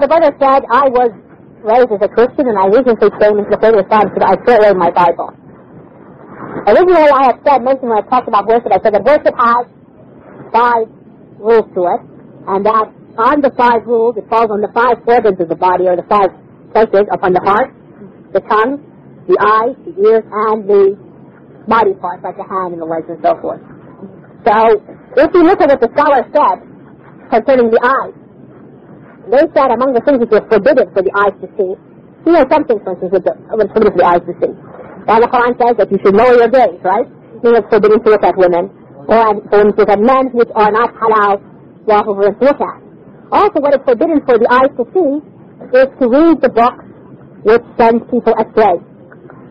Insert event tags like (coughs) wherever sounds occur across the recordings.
The brother said, I was raised as a Christian and I recently came into the faith of Islam because I threw away my Bible. Originally, I had said, mentioned when I talked about worship, I said that worship has five rules to it, and that on the five rules, it falls on the five organs of the body, or the five senses, upon the heart, the tongue, the eyes, the ears, and the body parts, like the hand and the legs and so forth. So, if you look at what the scholar said concerning the eyes, they said among the things which were forbidden for the eyes to see, you know something, for instance, the, was forbidden for the eyes to see. Now the Quran says that you should lower your gaze, right? You know, it's forbidden to look at women, or for instance at men which are not halal, lawful for us to look at. Also, what is forbidden for the eyes to see is to read the books which send people astray.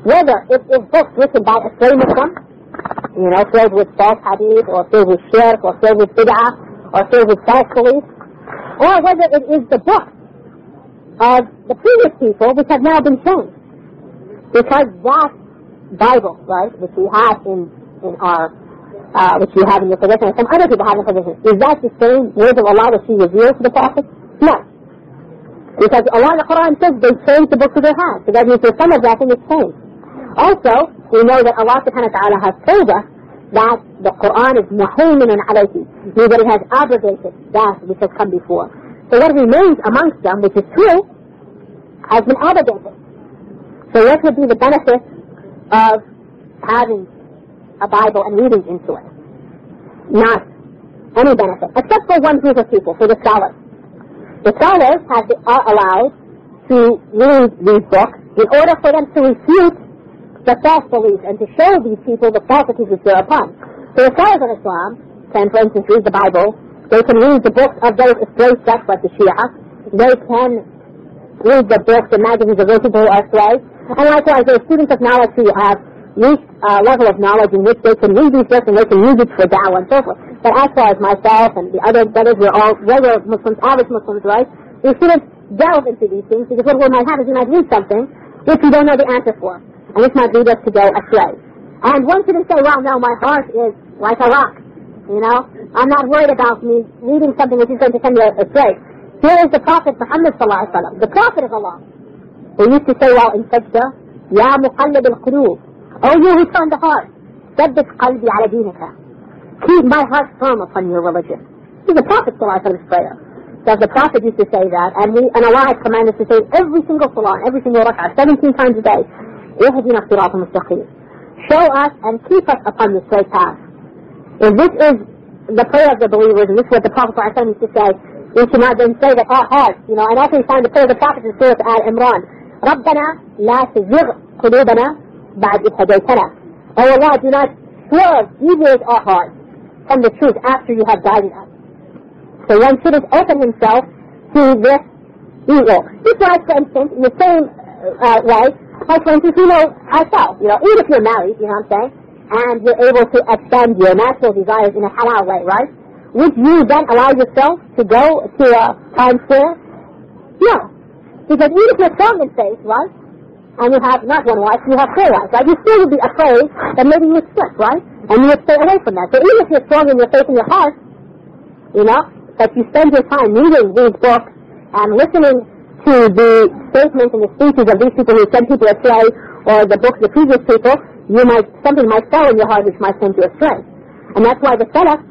Whether it is books written by a stray Muslim, you know, filled with false hadith, or filled with shirk, or filled with bid'ah, or filled with false belief, or whether it is the book of the previous people which have now been changed. Because that Bible, right, which we have in, in our, uh, which you have in your possession, and some other people have in possession, is that the same words of Allah which He revealed to the Prophet? No. Because Allah in the Quran says they changed the book to their hands. So that means there's some of that thing is changed. Also, we know that Allah subhanahu wa ta'ala has told us that the Quran is muhayminun alayhi, meaning that it has abrogated that which has come before. So what remains amongst them, which is true, has been abrogated. So what would be the benefit of having a Bible and reading into it? Not any benefit, except for one group of people, for the scholars. The scholars have are allowed to read these books in order for them to refute the false beliefs and to show these people the falsities which they're upon. So the scholars of Islam can, for instance, read the Bible. They can read the books of those astray sects like the Shia. They can read the books and magazines of those people who are astray. And likewise, are students of knowledge who have reached a level of knowledge in which they can read these books and they can use it for da'wah and so forth. But as far as myself and the other brothers, we're all regular Muslims, average Muslims, right? We shouldn't delve into these things because what we might have is we might read something which we don't know the answer for And this might lead us to go astray. And one shouldn't say, well, no, my heart is like a rock. You know, I'm not worried about me reading something which is going to send me astray. Here is the Prophet Muhammad sallallahu alaihi wasallam, the Prophet of Allah, who used to say, well, in sajda, Ya muqallib al-qulub, O you who turn the heart, ثبت قلبي على دينك. Keep my heart firm upon your religion. This is the Prophet sallallahu alaihi wasallam's prayer. So the Prophet used to say that, and we, and Allah has commanded us to say every single salah, every single rak'ah, 17 times a day, اهدنا الصراط المستقيم. Show us and keep us upon the straight path. If this is the prayer of the believers, and this is what the Prophet ﷺ used to say, we should not then say that our hearts, you know, and also we find the prayer of the Prophet in Surah Al Imran, ربنا لا تزغ قلوبنا بعد إذ هديتنا. Oh Allah, do not swerve, deviate our hearts from the truth after you have guided us. So one shouldn't open himself to this evil. This was, for instance, in the same uh, way, for instance, you know, ourselves, you know, even if you're married, you know what I'm saying, and you're able to extend your natural desires in a halal way, right? Would you then allow yourself to go to a Times Square? No. Because even if you're strong in faith, right, and you have not one wife, you have four wives, right, you still would be afraid that maybe you would slip, right? And you would stay away from that. So even if you're strong in your faith in your heart, you know, that you spend your time reading these books and listening to the statements and the speeches of these people who send people astray, or the books of the previous people, you might something might fall in your heart which might send you astray. And that's why the Salaf,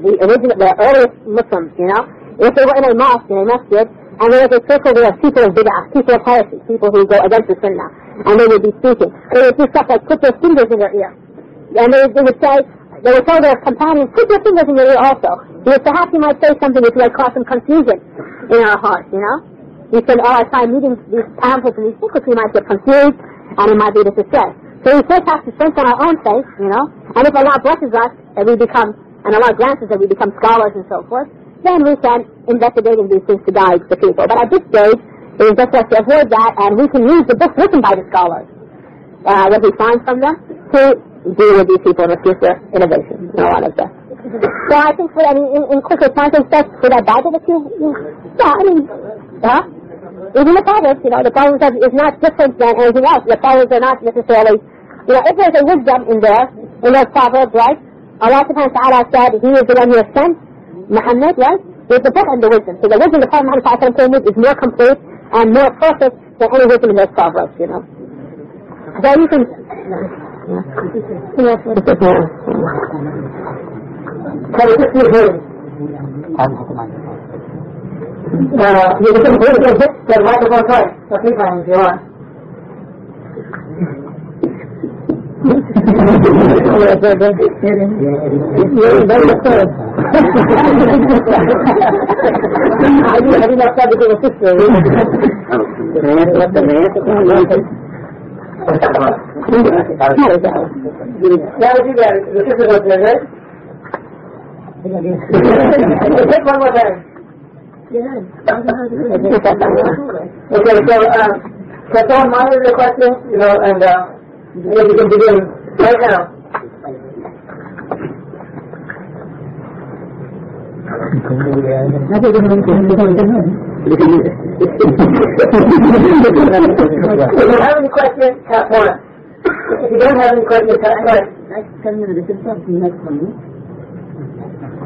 the original, the earliest Muslims, you know, if they were in a mosque, in a masjid, and there was a circle there of people of bid'ah, people of heresy, people who go against the sunnah, and they would be speaking. They would do stuff like put their fingers in their ear. And they, they would say, they would tell their companions, put your fingers in your ear also. Because perhaps you might say something which might cause some confusion in our hearts, you know? We spend all our time reading these pamphlets and these books, we might get confused, and it might lead us astray. So we first have to strengthen our own faith, you know, and if Allah blesses us, and we become, and Allah grants us that we become scholars and so forth, then we can investigate in these things to guide the people. But at this stage, it is just us to avoid that, and we can use the books written by the scholars, uh, what we find from them, to deal with these people in refuse their innovation and all of that. So I think for, I mean, in, in quicker time, best for that Bible that you, you yeah, I mean, huh? Even the Proverbs, you know, the Proverbs is not different than anything else. The Proverbs are not necessarily, you know, if there's a wisdom in there, in those Proverbs, right? Allah subhanahu wa ta'ala said, He is the one who has sent Muhammad, right? There's the book and the wisdom. So the wisdom the Prophet Muhammad came with is more complete and more perfect than any wisdom in those proverbs, you know. So you can... Yes, what is it? So this is good. Uh, you can put it hit the microphone Okay, so, uh, can someone monitor the question, you know, and, uh, maybe you can begin right now. If you have any questions, tap one. If you don't have any questions, tap one. But let me see if I can ask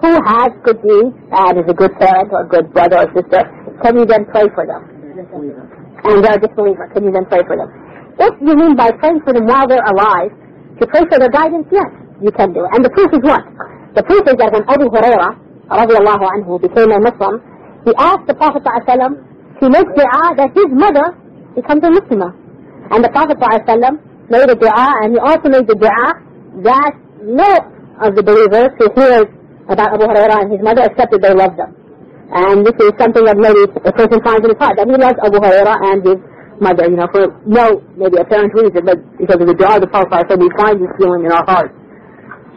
who has good deeds and is a good parent or a good brother or sister, can you then pray for them? And they're a disbeliever, can you then pray for them? If you mean by praying for them while they're alive, to pray for their guidance, yes, you can do it. And the proof is what? The proof is that when Abu Hurairah, radiallahu anhu, became a Muslim, he asked the Prophet ﷺ to make dua that his mother becomes a Muslimah. And the Prophet ﷺ made a dua, and he also made the dua that no of the believers who hears about Abu Hurairah and his mother except that they love them. And this is something that maybe a person finds in his heart, that he loves Abu Hurairah and his mother, you know, for no, maybe apparent reason, but because of the dua of the Prophet ﷺ, we find this feeling in our hearts.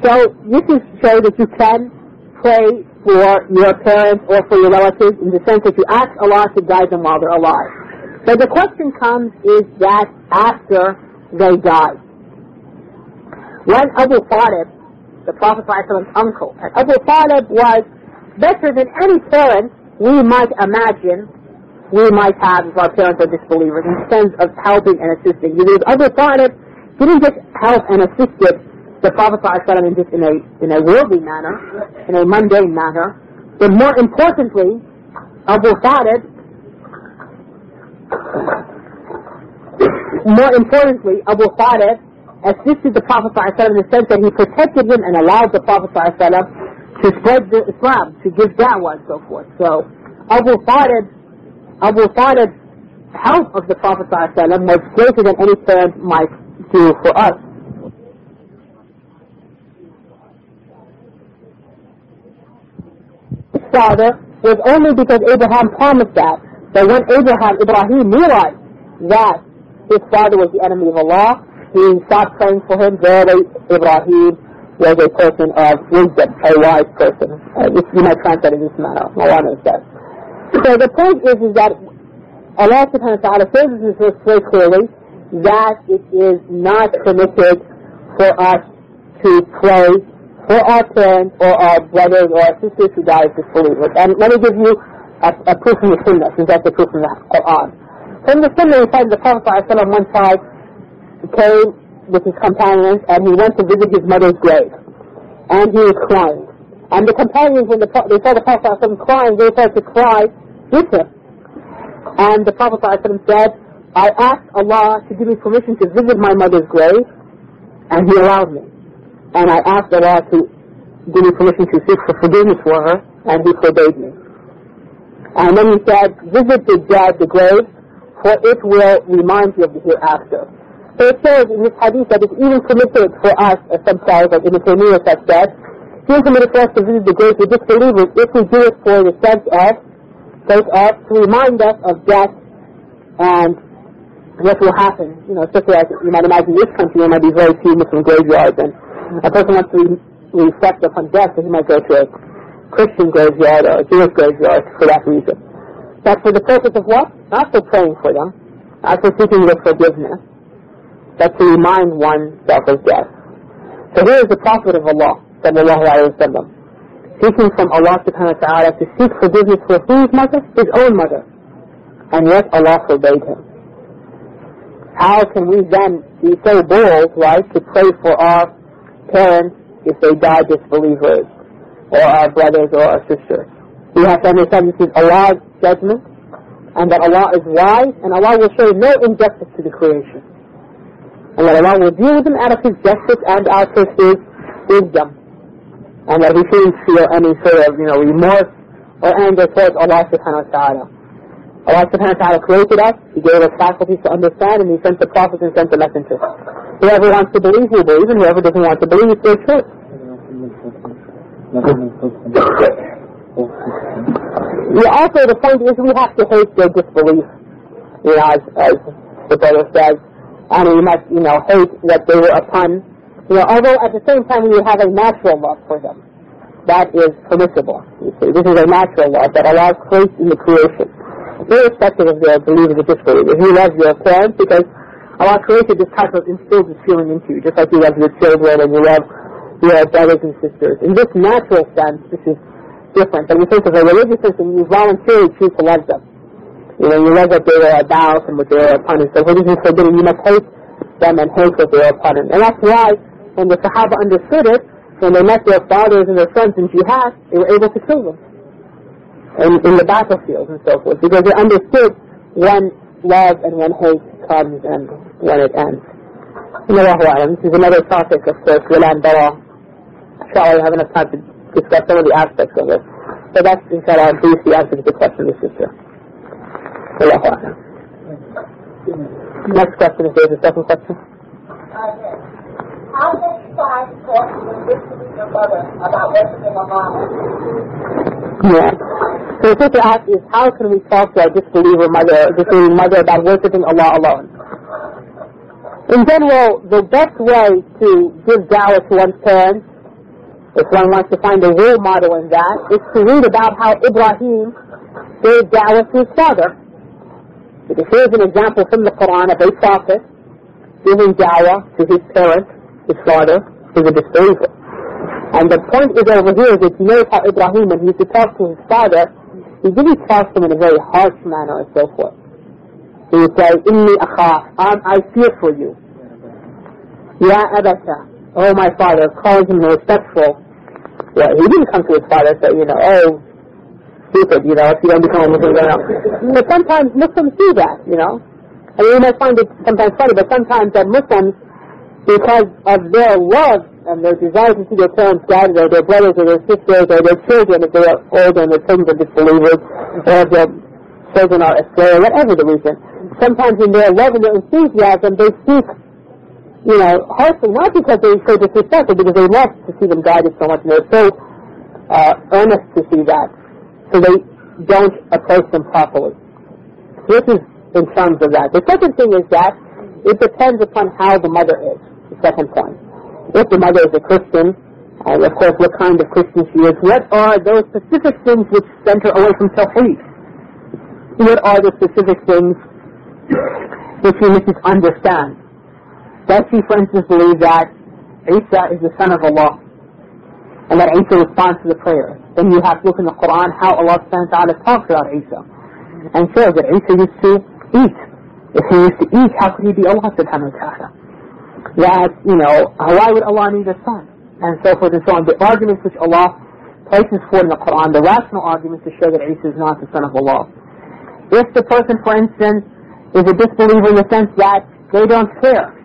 So this is show that you can pray for your parents or for your relatives in the sense that you ask Allah to guide them while they're alive. But the question comes is that after they die. When Abu Talib, the Prophet ﷺ's uncle, and Abu Talib was better than any parent we might imagine we might have if our parents are disbelievers in sense of helping and assisting. Because Abu Talib didn't just help and assisted the Prophet ﷺ in just in a in a worldly manner, in a mundane manner, but more importantly, Abu Talib more importantly, Abu Talib assisted the Prophet ﷺ in the sense that he protected him and allowed the Prophet ﷺ to spread the Islam, to give da'wah and so forth. So Abu Talib, Abu Talib's help of the Prophet ﷺ was greater than any parent might do for us. His father was only because Abraham promised that. But when Abraham, Ibrahim realized that his father was the enemy of Allah, he stopped praying for him. Verily, Ibrahim was a person of wisdom, a wise person. Uh, you might translate in this manner. Maulana says. So the point is, is that Allah subhanahu wa ta'ala says this verse very clearly that it is not permitted for us to pray for our parents or our brothers or our sisters who die as disbelievers. And let me give you a, a proof from the Sunnah, since that's the proof from the Quran. From the Sunnah, we find the Prophet ﷺ one time came with his companions and he went to visit his mother's grave. And he was crying. And the companions, when the, they saw the Prophet crying, they started to cry with him. And the Prophet said, I asked Allah to give me permission to visit my mother's grave, and He allowed me. And I asked Allah to give me permission to seek for forgiveness for her, and He forbade me. And then He said, visit the dead, the grave, for it will remind you of the hereafter. So it says in this hadith that it's even permitted for us, as some scholars like Ibn Taymiyyah have said, it's even permitted for us to visit the grave with disbelievers if we do it for the sense of, sense of, to remind us of death and what will happen, you know, especially as you might imagine in this country, there might be very few Muslim graveyards, and a person wants to re- reflect upon death, so he might go to a Christian graveyard or a Jewish graveyard for that reason. But for the purpose of what? Not for praying for them, not for seeking their forgiveness, but to remind oneself of death. So here is the Prophet of Allah, sallallahu alayhi wa sallam, seeking from Allah subhanahu wa ta'ala to seek forgiveness for whose mother? His own mother. And yet Allah forbade him. How can we then be so bold, right, to pray for our parents if they die disbelievers, or our brothers or our sisters? We have to understand this is Allah's judgment, and that Allah is wise, and Allah will show no injustice to the creation. And that Allah will deal with them out of His justice and out of His wisdom. And that we shouldn't feel any sort of, you know, remorse or anger towards Allah subhanahu wa ta'ala. Allah subhanahu wa ta'ala created us, He gave us faculties to understand, and He sent the prophets and sent the messengers. Whoever wants to believe will believe, and whoever doesn't want to believe, it's their choice. Yeah, also the point is we have to hate their disbelief, you know, as, as the brother says, and we must, you know, hate that they were upon, you know, although at the same time we have a natural love for them. That is permissible, you see. This is a natural love that Allah creates in the creation irrespective of their believers or disbelievers. You love your parents because Allah created this type of instilled this feeling into you, just like you love your children and you love your brothers and sisters. In this natural sense, this is different. But in the sense of a religious sense, you voluntarily choose to love them. You know, you love what they are about and what they are upon. And so what is forbidden, you must hate them and hate what they are upon. And that's why when the Sahaba understood it, when they met their fathers and their sons in jihad, they were able to kill them in, in the battlefield and so forth, because they understood when love and when hate comes and when it ends. Alam. This is another topic, of course, Wala and Bara. Inshallah, I have enough time to discuss some of the aspects of it. So that's, inshallah, a brief the answer to the question of the sister. Allahu. Next question, if there's a second question. How does God talk to your mother about worshiping Allah? Yeah. So the asks is how can we talk to our disbeliever mother, disbelieving mother about worshiping Allah alone? In general, the best way to give dawah to one's parents, if one wants to find a role model in that, is to read about how Ibrahim gave dawah to his father. Because here's an example from the Quran of a prophet giving dawah to his parent, his father, who's a disbeliever. And the point is over here that you notice how Ibrahim, when he used to talk to his father, he didn't talk to him in a very harsh manner and so forth. He would say, Inni akhaf, I fear for you. Ya abata, oh my father, calling him respectful. He didn't come to his father and say, you know, oh, stupid, you know, if you don't become a Muslim, you know. But sometimes Muslims do that, you know. I mean, you might find it sometimes funny, but sometimes that Muslims, because of their love and their desire to see their parents guided, or their brothers or their sisters or their children if they are older and their children are disbelievers, or their children are astray, or whatever the reason. Sometimes in their love and their enthusiasm, they speak, you know, harshly, not because they're so disrespectful, because they love to see them guided so much, and they're so uh, earnest to see that. So they don't approach them properly. This is in terms of that. The second thing is that it depends upon how the mother is, the second point if the mother is a Christian, and of course what kind of Christian she is, what are those specific things which center away from Tawheed? What are the specific things which she misses understand? Does she, for instance, believe that Isa is the son of Allah, and that Isa responds to the prayer? Then you have to look in the Quran how Allah subhanahu wa ta'ala talks about Isa, and shows that Isa used to eat. If he used to eat, how could he be Allah subhanahu wa ta'ala? that, you know, why would Allah need a son? And so forth and so on. The arguments which Allah places forth in the Quran, the rational arguments to show that Isa is not the son of Allah. If the person, for instance, is a disbeliever in the sense that they don't care,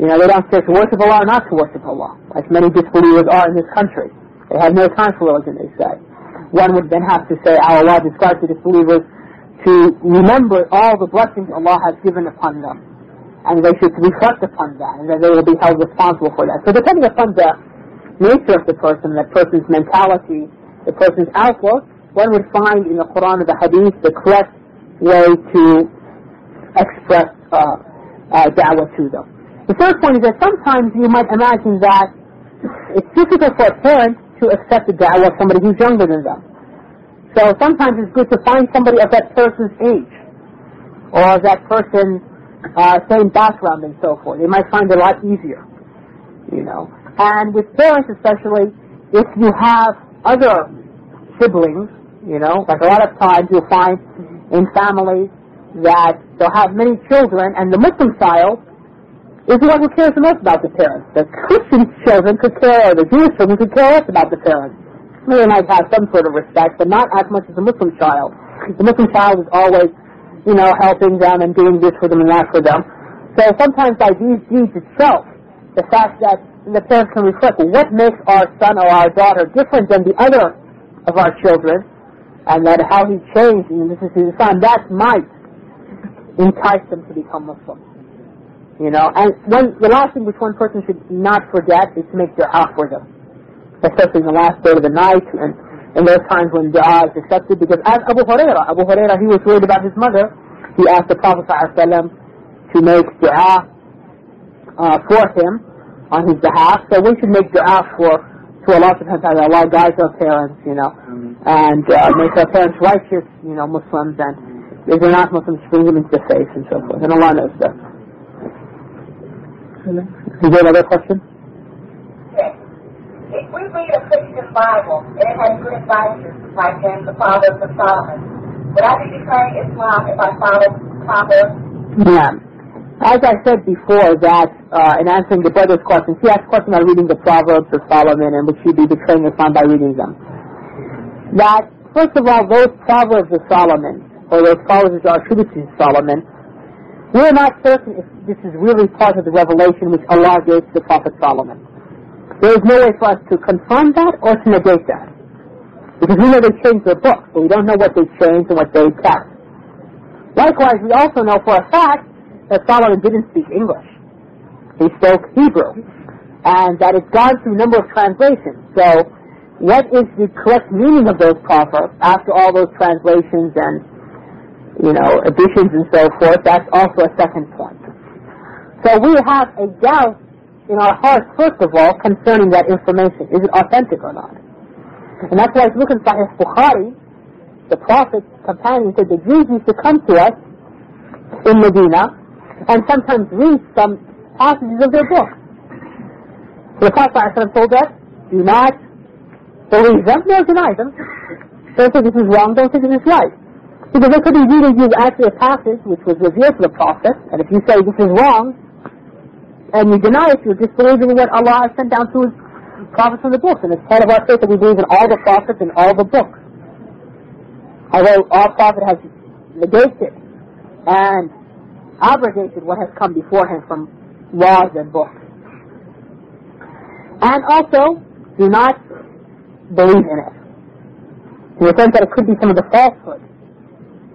you know, they don't care to worship Allah or not to worship Allah, like many disbelievers are in this country. They have no time for religion, they say. One would then have to say, how Allah describes the disbelievers to remember all the blessings Allah has given upon them and they should reflect upon that, and that they will be held responsible for that. So depending upon the nature of the person, the person's mentality, the person's outlook, one would find in the Quran or the Hadith the correct way to express uh, uh, da'wah to them. The third point is that sometimes you might imagine that it's difficult for a parent to accept the da'wah of somebody who's younger than them. So sometimes it's good to find somebody of that person's age, or that person uh, same background and so forth. They might find it a lot easier, you know. And with parents especially, if you have other siblings, you know, like a lot of times you'll find in families that they'll have many children, and the Muslim child is the one who cares the most about the parents. The Christian children could care, or the Jewish children could care less about the parents. They might have some sort of respect, but not as much as the Muslim child. The Muslim child is always, you know, helping them and doing this for them and that for them. So sometimes by these deeds itself, the fact that the parents can reflect what makes our son or our daughter different than the other of our children, and that how he changed, and this is his son, that might entice them to become Muslim. You know, and one, the last thing which one person should not forget is to make dua for them. Especially in the last third of the night and in those times when dua is accepted because as Abu Huraira, Abu Huraira, he was worried about his mother. He asked the Prophet ﷺ to make dua uh, for him on his behalf. So we should make dua for to Allah subhanahu wa ta'ala, Allah guides our parents, you know, and uh, make our parents righteous, you know, Muslims and if they're not Muslims, bring them into the faith and so forth. And Allah knows that. Is there another question? Yes. If we read a Christian Bible and it has good advices, like in the Proverbs of Solomon, would I be declaring Islam if I follow Proverbs? Yeah. As I said before, that uh, in answering the brother's question, she asked a question about reading the Proverbs of Solomon and would she be betraying Islam by reading them. That, first of all, those Proverbs of Solomon, or those Proverbs are attributed to Solomon, we're not certain if this is really part of the revelation which Allah gave to the Prophet Solomon. There is no way for us to confirm that or to negate that. Because we know they changed their book, but we don't know what they changed and what they kept. Likewise, we also know for a fact that Solomon didn't speak English. He spoke Hebrew. And that it's gone through a number of translations. So, what is the correct meaning of those proverbs after all those translations and you know, additions and so forth, that's also a second point. So we have a doubt in our hearts, first of all, concerning that information. Is it authentic or not? And that's why if you look in Sahih Bukhari, the Prophet's companion said the Jews used to come to us in Medina and sometimes read some passages of their book. The Prophet told us, do not believe them, nor deny them. Don't think this is wrong, don't think this is right. Because they could be reading you actually a passage which was revealed to the Prophet, and if you say this is wrong, and you deny it, you're disbelieving what Allah has sent down to His prophets in the books. And it's part of our faith that we believe in all the prophets and all the books. Although our prophet has negated and abrogated what has come before him from laws and books. And also, do not believe in it. In the sense that it could be some of the falsehood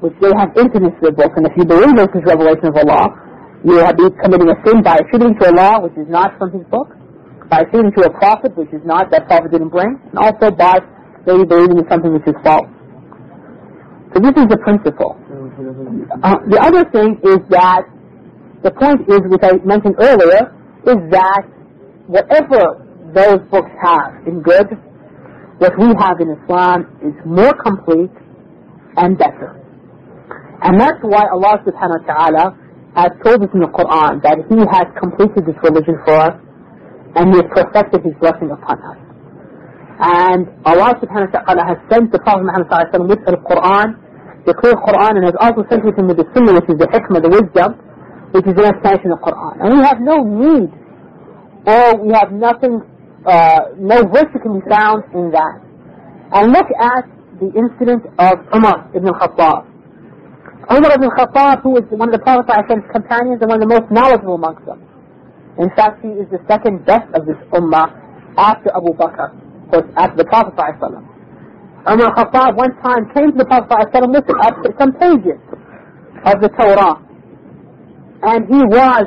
which they have intimacy the book, and if you believe this is revelation of Allah, you will be committing a sin by attributing to Allah which is not from his book, by attributing to a prophet which is not that prophet didn't bring, and also by maybe believing in something which is false. So this is the principle. Uh, the other thing is that the point is, which I mentioned earlier, is that whatever those books have in good, what we have in Islam is more complete and better. And that's why Allah subhanahu wa ta'ala has told us in the Quran that He has completed this religion for us and He has perfected His blessing upon us. And Allah subhanahu wa ta'ala has sent the Prophet Muhammad sallallahu with the Quran, the clear Quran, and has also sent with him with the Sunnah, which is the hikmah, the wisdom, which is an explanation of the Quran. And we have no need, or we have nothing, uh, no virtue can be found in that. And look at the incident of Umar ibn al-Khattab. Umar ibn Khattab, who was one of the Prophet's companions and one of the most knowledgeable amongst them. In fact, he is the second best of this ummah after Abu Bakr, or after the Prophet Umar ibn Khattab one time came to the Prophet with some pages of the Torah. And he was,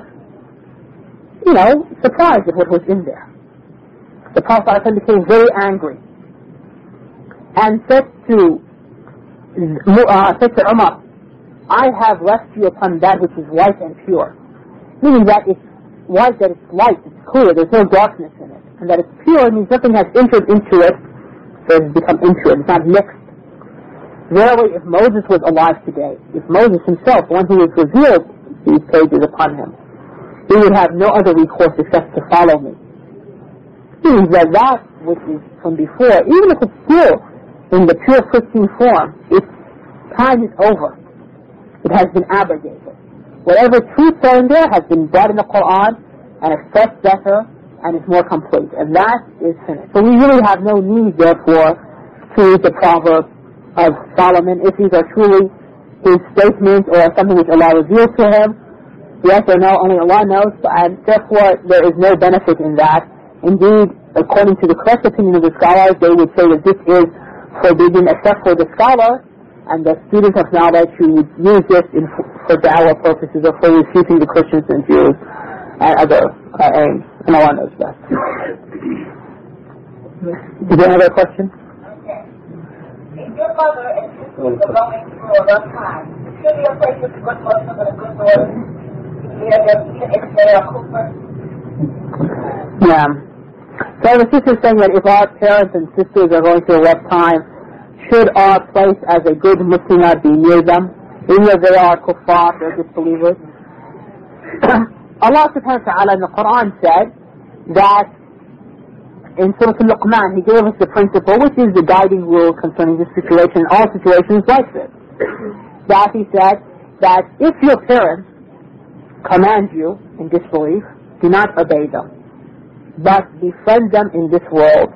you know, surprised at what was in there. The Prophet became very angry and said to, uh, said to Umar, I have left you upon that which is white and pure. Meaning that if light that it's light, it's clear, there's no darkness in it. And that it's pure means nothing has entered into it, so it's become impure, it's not mixed. Verily, if Moses was alive today, if Moses himself, the one who has revealed these pages upon him, he would have no other recourse except to follow me. Means that that which is from before, even if it's still in the pure pristine form, its time is over. It has been abrogated. Whatever truths are in there has been brought in the Quran and expressed better and is more complete. And that is finished. So we really have no need, therefore, to read the Proverbs of Solomon if these are truly his statements or something which Allah reveals to him. Yes or no, only Allah knows, and therefore there is no benefit in that. Indeed, according to the correct opinion of the scholars, they would say that this is forbidden except for the scholar and the students of knowledge who would use this in, for dawah purposes or for refuting the Christians and Jews and other uh, aims. And Allah knows best. Is there another question? Okay. If your mother and sisters are going through a rough time, should be a place with good Muslims and a good Lord, even if they are kuffar? Yeah. So the sister is saying that if our parents and sisters are going through a rough time, should our place as a good Muslimah be near them, even if they are kuffar, they're disbelievers? (coughs) Allah subhanahu wa ta'ala in the Quran said that in Surah Al-Luqman, He gave us the principle, which is the guiding rule concerning this situation, all situations like this. That He said that if your parents command you in disbelief, do not obey them, but befriend them in this world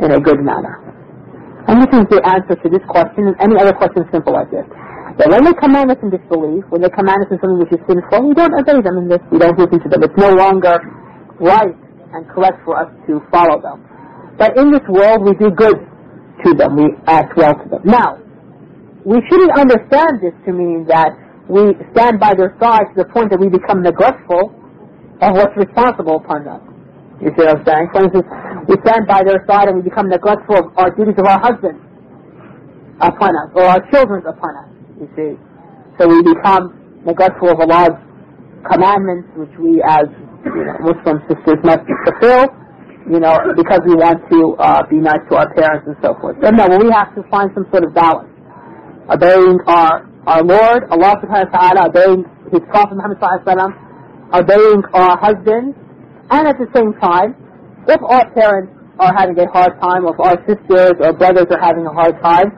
in a good manner. And this is the answer to this question and any other question simple like this. That when they command us in disbelief, when they command us in something which is sinful, we don't obey them in this, we don't listen to them. It's no longer right and correct for us to follow them. But in this world, we do good to them, we act well to them. Now, we shouldn't understand this to mean that we stand by their side to the point that we become neglectful of what's responsible upon them. You see what I'm saying? For instance, we stand by their side and we become neglectful of our duties of our husbands upon us, or our children upon us, you see. So we become neglectful of Allah's commandments, which we as you know, Muslim sisters must fulfill, you know, because we want to uh, be nice to our parents and so forth. So no, we have to find some sort of balance. Obeying our, our Lord, Allah subhanahu wa ta'ala, obeying His Prophet Muhammad sallallahu alayhi wa sallam, obeying our husbands, and at the same time, if our parents are having a hard time, or if our sisters or brothers are having a hard time,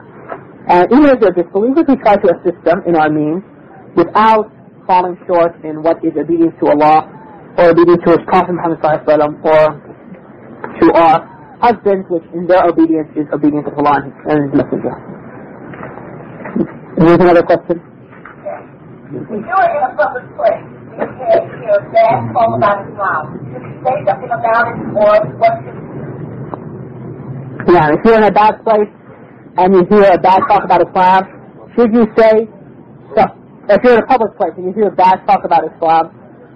and even if they're disbelievers, we try to assist them in our means without falling short in what is obedience to Allah or obedience to His Prophet Muhammad or to our husbands, which in their obedience is obedience to Allah and His Messenger. Is there another question? If you are in a public place, a should Yeah, if you're in a bad place and you hear a bad talk about Islam, should you say, so, if you're in a public place and you hear bad talk about Islam,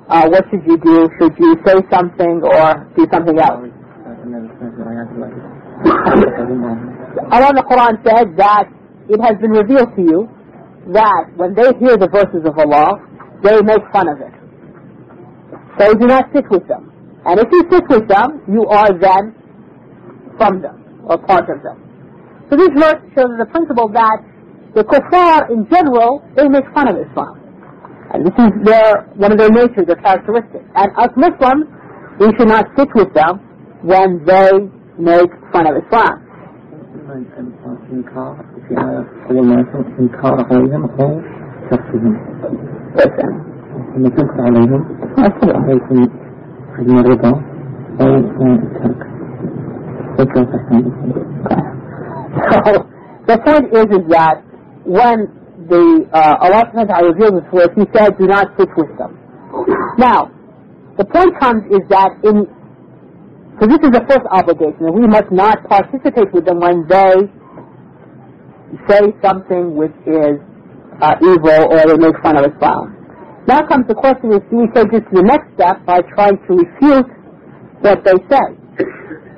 uh, what should you do? Should you say something or do something else? Allah the Quran said that it has been revealed to you that when they hear the verses of Allah, they make fun of it. So do not sit with them. And if you sit with them, you are then from them, or part of them. So this verse shows the principle that the kuffar in general, they make fun of Islam. And this is their, one of their natures, their characteristics. And us Muslims, we should not sit with them when they make fun of Islam. إنكار في آية أول ما يكون إنكار عليهم أو تفسهم Listen. لما تنكر عليهم يكون عدم الرضا أو الترك فكرة تحسن So the point is, is that when the uh, Allah subhanahu wa ta'ala revealed this verse, He said, "Do not sit with them." Now, the point comes is that in so this is the first obligation, and we must not participate with them when they say something which is uh, evil or they make fun of Islam. Now comes the question is, do we take this to the next step by trying to refute what they say?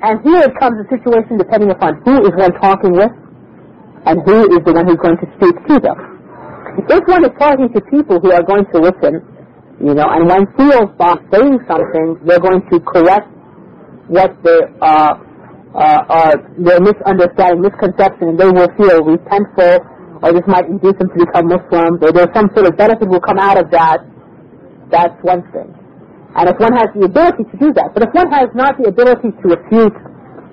And here it comes a situation depending upon who is one talking with and who is the one who's going to speak to them. If one is talking to people who are going to listen You know, and one feels by saying something, they're going to correct what they uh, uh, uh, their misunderstanding, misconception, and they will feel repentful, or this might induce them to become Muslims, or there's some sort of benefit will come out of that. That's one thing. And if one has the ability to do that, but if one has not the ability to refute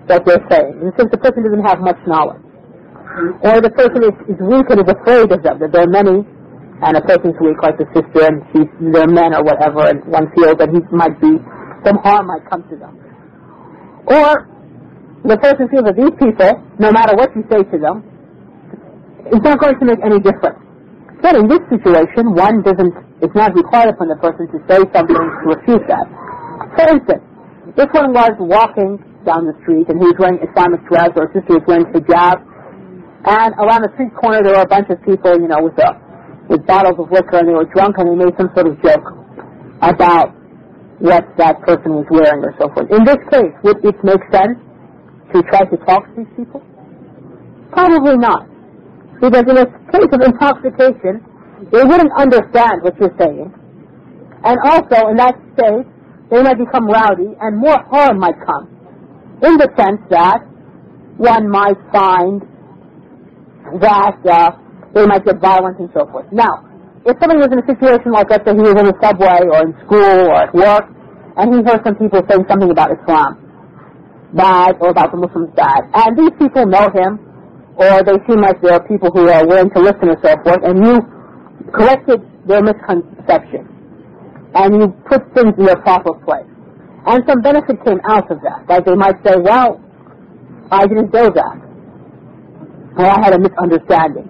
what they're saying, and since the person doesn't have much knowledge, or the person is, is weak and is afraid of them, that there are many, and a person's weak like the sister, and she's, they're men or whatever, and one feels that he might be, some harm might come to them. Or the person feels that these people, no matter what you say to them, it's not going to make any difference. But in this situation, one doesn't, it's not required upon the person to say something to refute that. For instance, if one was walking down the street and he was wearing Islamic dress or a sister was wearing hijab, and around the street corner there were a bunch of people, you know, with a, with bottles of liquor and they were drunk and they made some sort of joke about what that person was wearing or so forth. In this case, would it make sense to try to talk to these people? Probably not. Because in a case of intoxication, they wouldn't understand what you're saying. And also, in that state, they might become rowdy and more harm might come. In the sense that one might find that uh, they might get violent and so forth. Now, if somebody was in a situation like, let's say he was in the subway or in school or at work, and he heard some people saying something about Islam bad or about the Muslims bad, and these people know him, or they seem like there are people who are willing to listen and so forth, and you corrected their misconception, and you put things in their proper place. And some benefit came out of that. Like they might say, well, I didn't know that. Or I had a misunderstanding.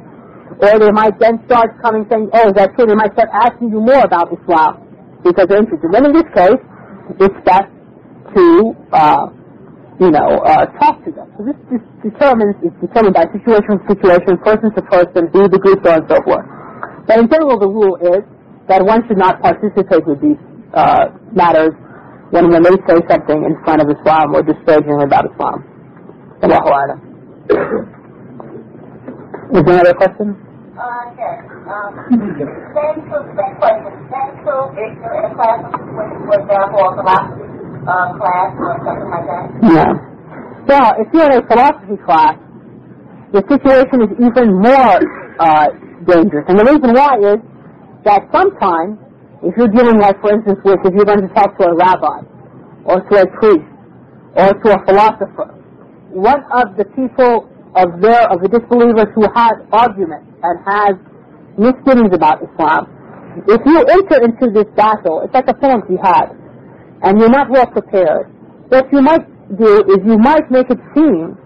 Or they might then start coming saying, oh, is that true? They might start asking you more about Islam because they're interested. Then in this case, it's best to, uh, you know, uh, talk to them. So this, this determines, it's determined by situation to situation, person to person, who the group are, and so forth. But in general, the rule is that one should not participate with these uh, matters when, when they say something in front of Islam or disparaging about Islam. Allahu. Is there another question? Uh, yes. Um, question. Same true if you're in class, with, for example, a philosophy uh, class or something like that? Yeah. Well, if you're in a philosophy class, the situation is even more uh, dangerous. And the reason why is that sometimes, if you're dealing, like for instance, with if you're going to talk to a rabbi, or to a priest, or to a philosopher, one of the people of their of the disbelievers who has arguments and has misgivings about Islam, if you enter into this battle, it's like a film jihad, and you're not well prepared, what you might do is you might make it seem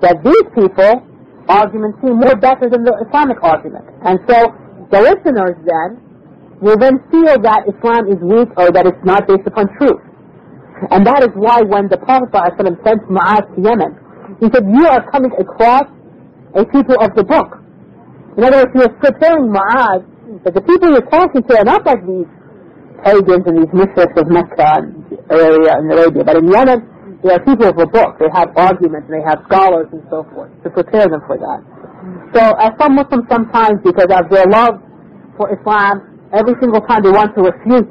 that these people arguments seem more better than the Islamic argument. And so the listeners then will then feel that Islam is weak or that it's not based upon truth. And that is why when the Prophet ﷺ sent Mu'az to Yemen, he said, you are coming across a people of the book. In other words, he was preparing Mu'az that the people you're talking to are not like these pagans and these mystics of Mecca and area and Arabia, but in Yemen, they are people of the book. They have arguments and they have scholars and so forth to prepare them for that. So as some Muslims sometimes, because of their love for Islam, every single time they want to refute,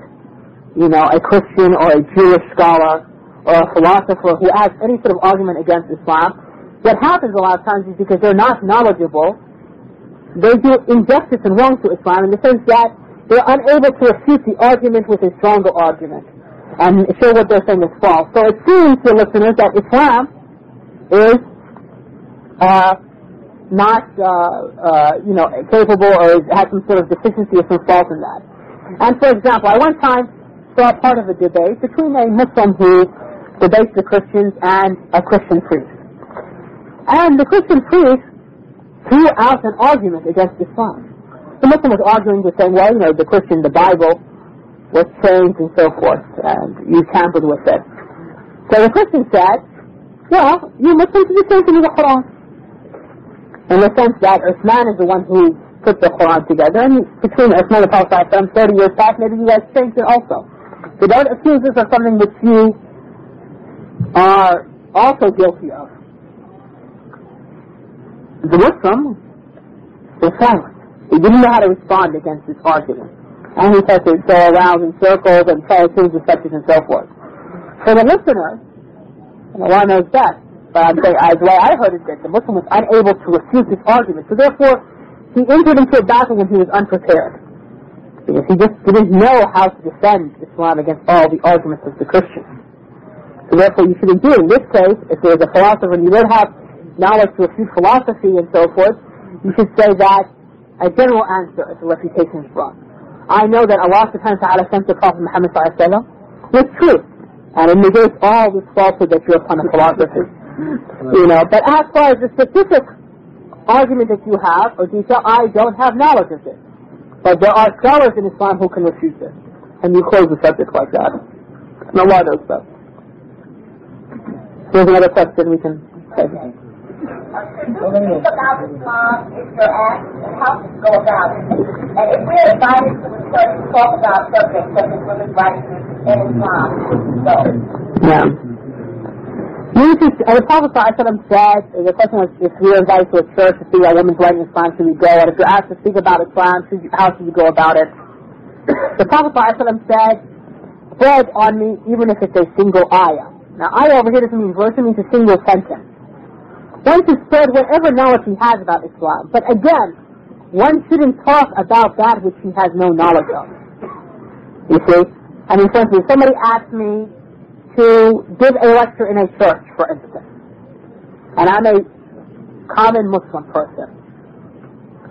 you know, a Christian or a Jewish scholar or a philosopher who has any sort of argument against Islam, what happens a lot of times is because they're not knowledgeable, they do injustice and wrong to Islam in the sense that they're unable to refute the argument with a stronger argument and show what they're saying is false. So it seems to listeners that Islam is uh, not, uh, uh, you know, capable or has some sort of deficiency or some fault in that. And for example, I one time saw part of a debate between a Muslim who debates the Christians and a Christian priest. And the Christian priest threw out an argument against Islam. The Muslim was arguing with saying, well, you know, the Christian, the Bible was changed and so forth, and you tampered with it. So the Christian said, well, you Muslims do the same thing with the Quran. In the sense that Uthman is the one who put the Quran together, and between Uthman and the Prophet 30 years back, maybe you guys changed it also. So don't accuse us of something which you are also guilty of. The Muslim was silent. He didn't know how to respond against this argument. And he starts to go around in circles and to change the and so forth. For the listener, and Allah knows best, but I'm saying, as the way I heard it, that the Muslim was unable to refute this argument. So therefore, he entered into a battle when he was unprepared. Because he just didn't know how to defend Islam against all the arguments of the Christians. So therefore, you shouldn't do. In this case, if there was a philosopher and you don't have knowledge to refute philosophy and so forth, you should say that a general answer refutation is wrong. I know that Allah subhanahu wa ta'ala sent the Prophet Muhammad sallallahu alayhi wa sallam with truth. And it negates all this falsehood that you're upon a philosophy. You know, but as far as the specific argument that you have or detail, I don't have knowledge of this. But there are scholars in Islam who can refute this. And you close the subject like that. And Allah knows best. There's another question we can take. Speak about Islam if you're asked and how to go about it. And if we're invited to a church to talk about subjects such as women's rights in Islam, so Yeah. You should, uh, the Prophet ﷺ said, the question was if we are invited to a church to speak about women's rights in Islam, should we go? And if you're asked to speak about Islam, should you, how should you go about it? The Prophet ﷺ said, spread on me even if it's a single ayah. Now, ayah over here doesn't mean verse, it means a single sentence. One should spread whatever knowledge he has about Islam. But again, one shouldn't talk about that which he has no knowledge of. You see? I mean, for instance, somebody asked me to give a lecture in a church, for instance, and I'm a common Muslim person.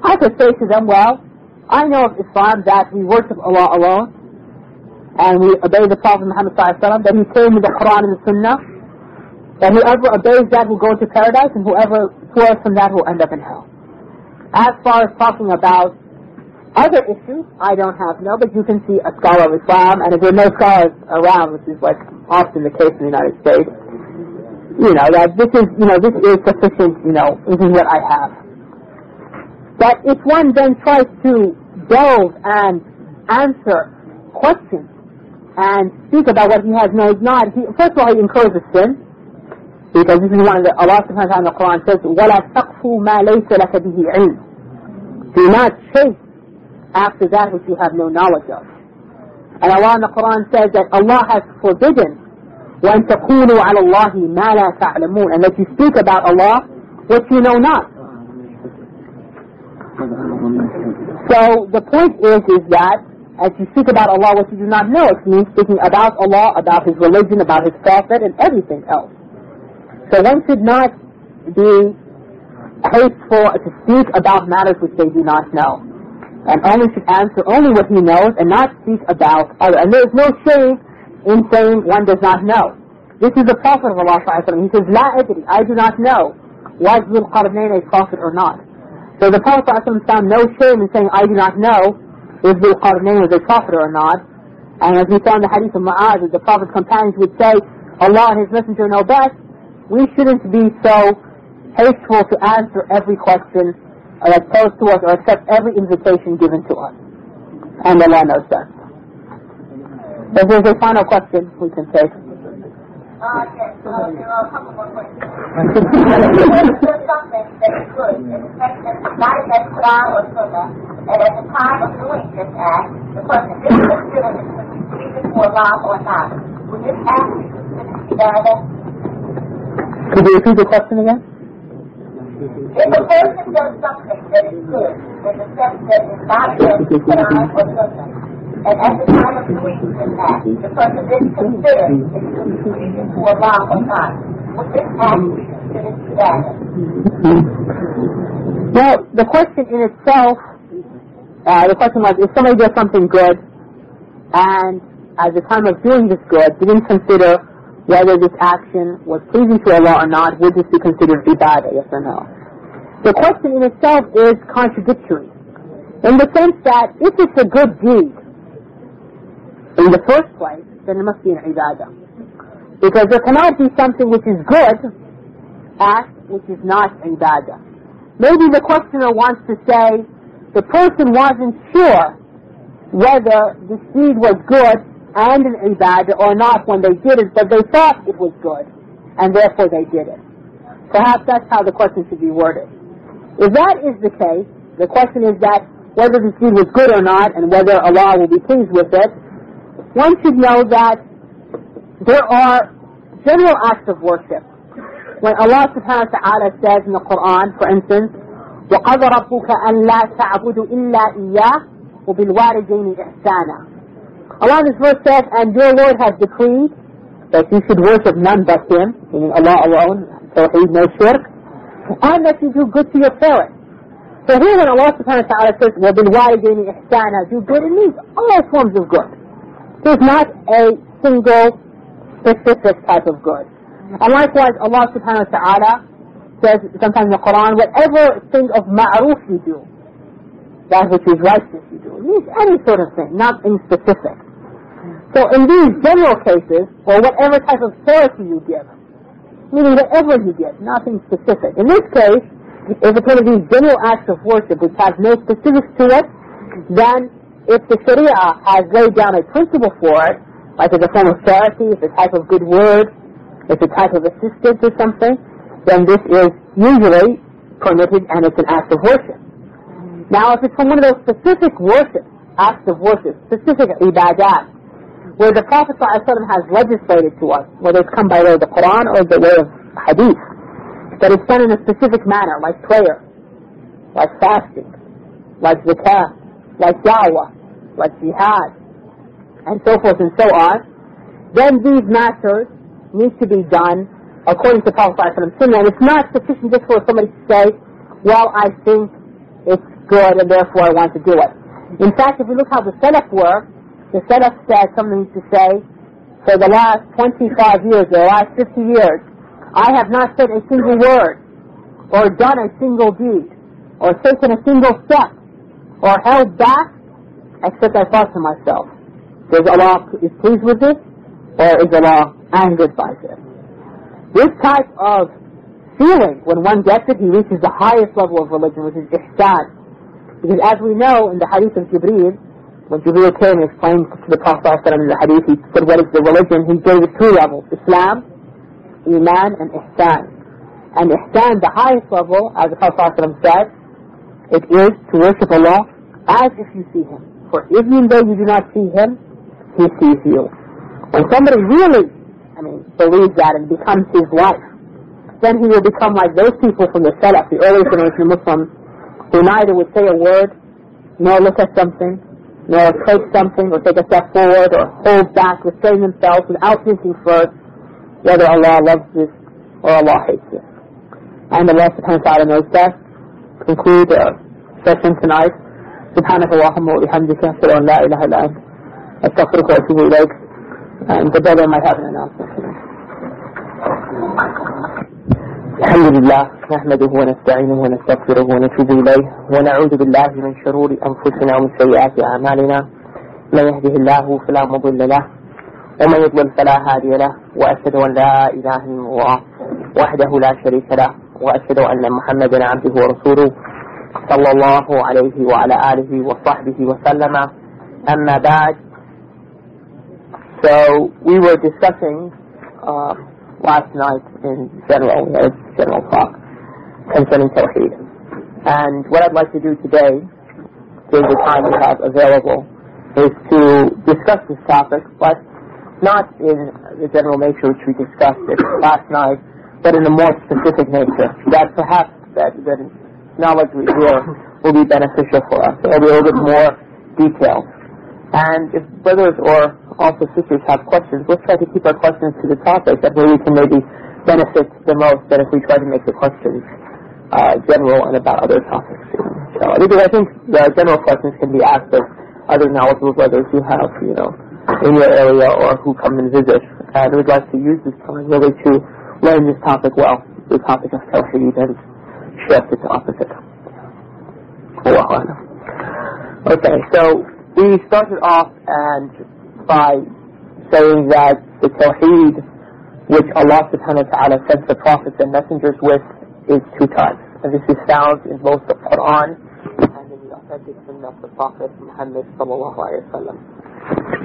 I could say to them, well, I know of Islam that we worship Allah alone, and we obey the Prophet Muhammad sallallahu that he came with the Quran and the Sunnah, that whoever obeys that will go to paradise, and whoever swears from that will end up in hell. As far as talking about other issues, I don't have no, but you can see a scholar of Islam, and if there are no scholars around, which is like often the case in the United States, you know, that this is, you know, this is sufficient, you know, this is what I have. But if one then tries to delve and answer questions and speak about what he has no not, he, first of all, he incurs a sin, because this is one of the, Allah subhanahu wa ta'ala in the Quran says, وَلَا تَقْفُ مَا لَيْسَ لَكَ بِهِ عِلْمٍ Do not chase after that which you have no knowledge of. And Allah in the Quran says that Allah has forbidden وَأَن تَقُولُوا عَلَى اللَّهِ مَا لَا تَعْلَمُونَ and that you speak about Allah what you know not. So the point is, is that as you speak about Allah what you do not know, it means speaking about Allah, about His religion, about His Prophet, and everything else. So one should not be hateful to speak about matters which they do not know. And only should answer only what he knows and not speak about other. And there is no shame in saying one does not know. This is the Prophet of Allah He says, La adri, I do not know. Was Dhul Qarnayn a prophet or not? So the Prophet found no shame in saying, I do not know if Dhul Qarnayn was a prophet or not. And as we saw in the hadith of Mu'adh, the Prophet's companions would say, Allah and His Messenger know best. We shouldn't be so hasteful to answer every question that's posed to us or accept every invitation given to us. And Allah knows best. If there's a final question, we can take. Uh, yes, (laughs) uh, there are a couple more questions. (laughs) Something that is good in the that not against Quran or Sunnah, and at the time of doing this act, the person is considered for Allah or not. Would this act be considered? Could you repeat the question again? If a person does something that is good in the sense that is not against Quran or Sunnah, and at the time of doing this act, the person is considered if it was to Allah or not, would this act be considered ibadah? Well, the question in itself, uh, the question was, if somebody does something good, and at the time of doing this good, didn't consider whether this action was pleasing to Allah or not, would this be considered ibadah, yes or no? The question in itself is contradictory, in the sense that if it's a good deed, in the first place, then it must be an ibadah. Because there cannot be something which is good, act which is not ibadah. Maybe the questioner wants to say the person wasn't sure whether the deed was good and an ibadah or not when they did it, but they thought it was good, and therefore they did it. Perhaps that's how the question should be worded. If that is the case, the question is that whether this deed was good or not and whether Allah will be pleased with it, one should know that there are general acts of worship. When Allah subhanahu wa ta'ala says in the Quran, for instance, وَقَضَ رَبُّكَ أَن لَا تَعْبُدُ إِلَّا إِيَّاهُ وَبِالْوَالِدَيْنِ إِحْسَانًا Allah in this verse says, and your Lord has decreed that you should worship none but Him, meaning Allah alone, Tawheed, no shirk, and that you do good to your parents. So here when Allah subhanahu wa ta'ala says, وَبِالْوَالِدَيْنِ إِحْسَانًا Do good, it means all forms of good. There's not a single specific type of good. And likewise, Allah subhanahu wa ta'ala says sometimes in the Quran, whatever thing of ma'ruf you do, that which is righteous you do. It means any sort of thing, not in specific. So in these general cases, or whatever type of charity you give, meaning whatever you give, nothing specific. In this case, if it's one of these general acts of worship which has no specifics to it, then if the Sharia has laid down a principle for it, like it's a form of charity, it's a type of good word, it's a type of assistance or something, then this is usually permitted and it's an act of worship. Now, if it's from one of those specific worship, acts of worship, specific ibadat, where the Prophet has legislated to us, whether it's come by way of the Quran or the way of hadith, that it's done in a specific manner, like prayer, like fasting, like zakah, like da'wah, like jihad, and so forth and so on, then these matters need to be done according to Prophet ﷺ sunnah. And it's not sufficient just for somebody to say, well, I think it's good and therefore I want to do it. In fact, if we look how the Salaf were, the Salaf said something to say, for the last 25 years, the last 50 years, I have not said a single word, or done a single deed, or taken a single step, or held back, except I thought to myself, does Allah is pleased with this, or is Allah angered by this? This type of feeling, when one gets it, he reaches the highest level of religion, which is ihsan. Because as we know in the hadith of Jibreel, when Jibreel came and explained to the Prophet in the hadith, he said, what is the religion? He gave it two levels, Islam, Iman, and Ihsan. And Ihsan, the highest level, as the Prophet said, it is to worship Allah as if you see Him. For even though you do not see Him, He sees you. When somebody really, I mean, believes that and becomes his life, then he will become like those people from the Salaf, the early generation of Muslims, who neither would say a word, nor look at something, nor take something, or take a step forward, or hold back, restrain themselves without thinking first whether Allah loves this or Allah hates this. And Allah subhanahu wa ta'ala knows best. Conclude our session tonight. سبحانك اللهم وبحمدك أشهد أن لا إله إلا أنت أستغفرك وأتوب إليك. And the brother might have an announcement. الحمد لله نحمده ونستعينه ونستغفره ونتوب إليه ونعوذ بالله من شرور أنفسنا ومن سيئات أعمالنا. من يهده الله فلا مضل له ومن يضلل فلا هادي له وأشهد أن لا إله إلا الله وحده لا شريك له وأشهد أن محمدا عبده ورسوله صلى الله عليه وعلى آله وصحبه وسلم. أما بعد So we were discussing uh, last night in general, we had general talk concerning Tawheed. And what I'd like to do today, during the time we have available, is to discuss this topic, but not in the general nature which we discussed it last night, but in a more specific nature, that perhaps that the knowledge we will be beneficial for us. It will be a little bit more detailed. And if brothers or also sisters have questions, let's try to keep our questions to the topic. That way we can maybe benefit the most than if we try to make the questions uh, general and about other topics. So, I think the general questions can be asked of other knowledgeable brothers who have, you know, in your area or who come and visit. And we'd like to use this time really to learn this topic well, the topic of Tawheed and shirk it to opposite. Okay, so we started off and by saying that the Tawheed which Allah subhanahu wa ta'ala sent the prophets and messengers with is two types. And this is found in both the Quran and in the authentic sunnah of the Prophet Muhammad sallallahu alayhi wa sallam.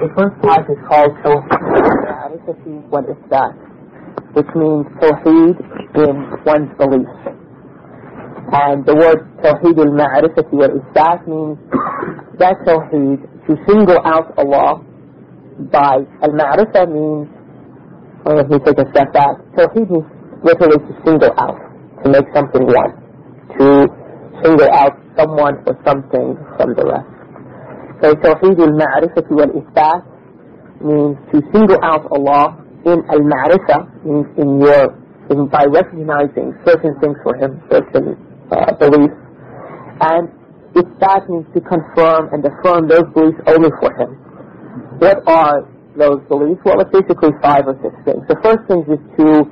The first type is called Tawheed wal Isbat, which means Tawheed in one's belief. And the word Tawheed al-Ma'rifati wal-Isbat means that Tawheed, to single out Allah by al-Ma'rifa means, well, let me take a step back. Tawheed means literally to single out, to make something one, to single out someone or something from the rest. So Tawheed al-Ma'rifati wal-Isbat means to single out Allah in al-Ma'rifa means in your, in, by recognizing certain things for Him, certain uh, beliefs. And it that means to confirm and affirm those beliefs only for him. What are those beliefs? Well, it's basically five or six things. The first thing is to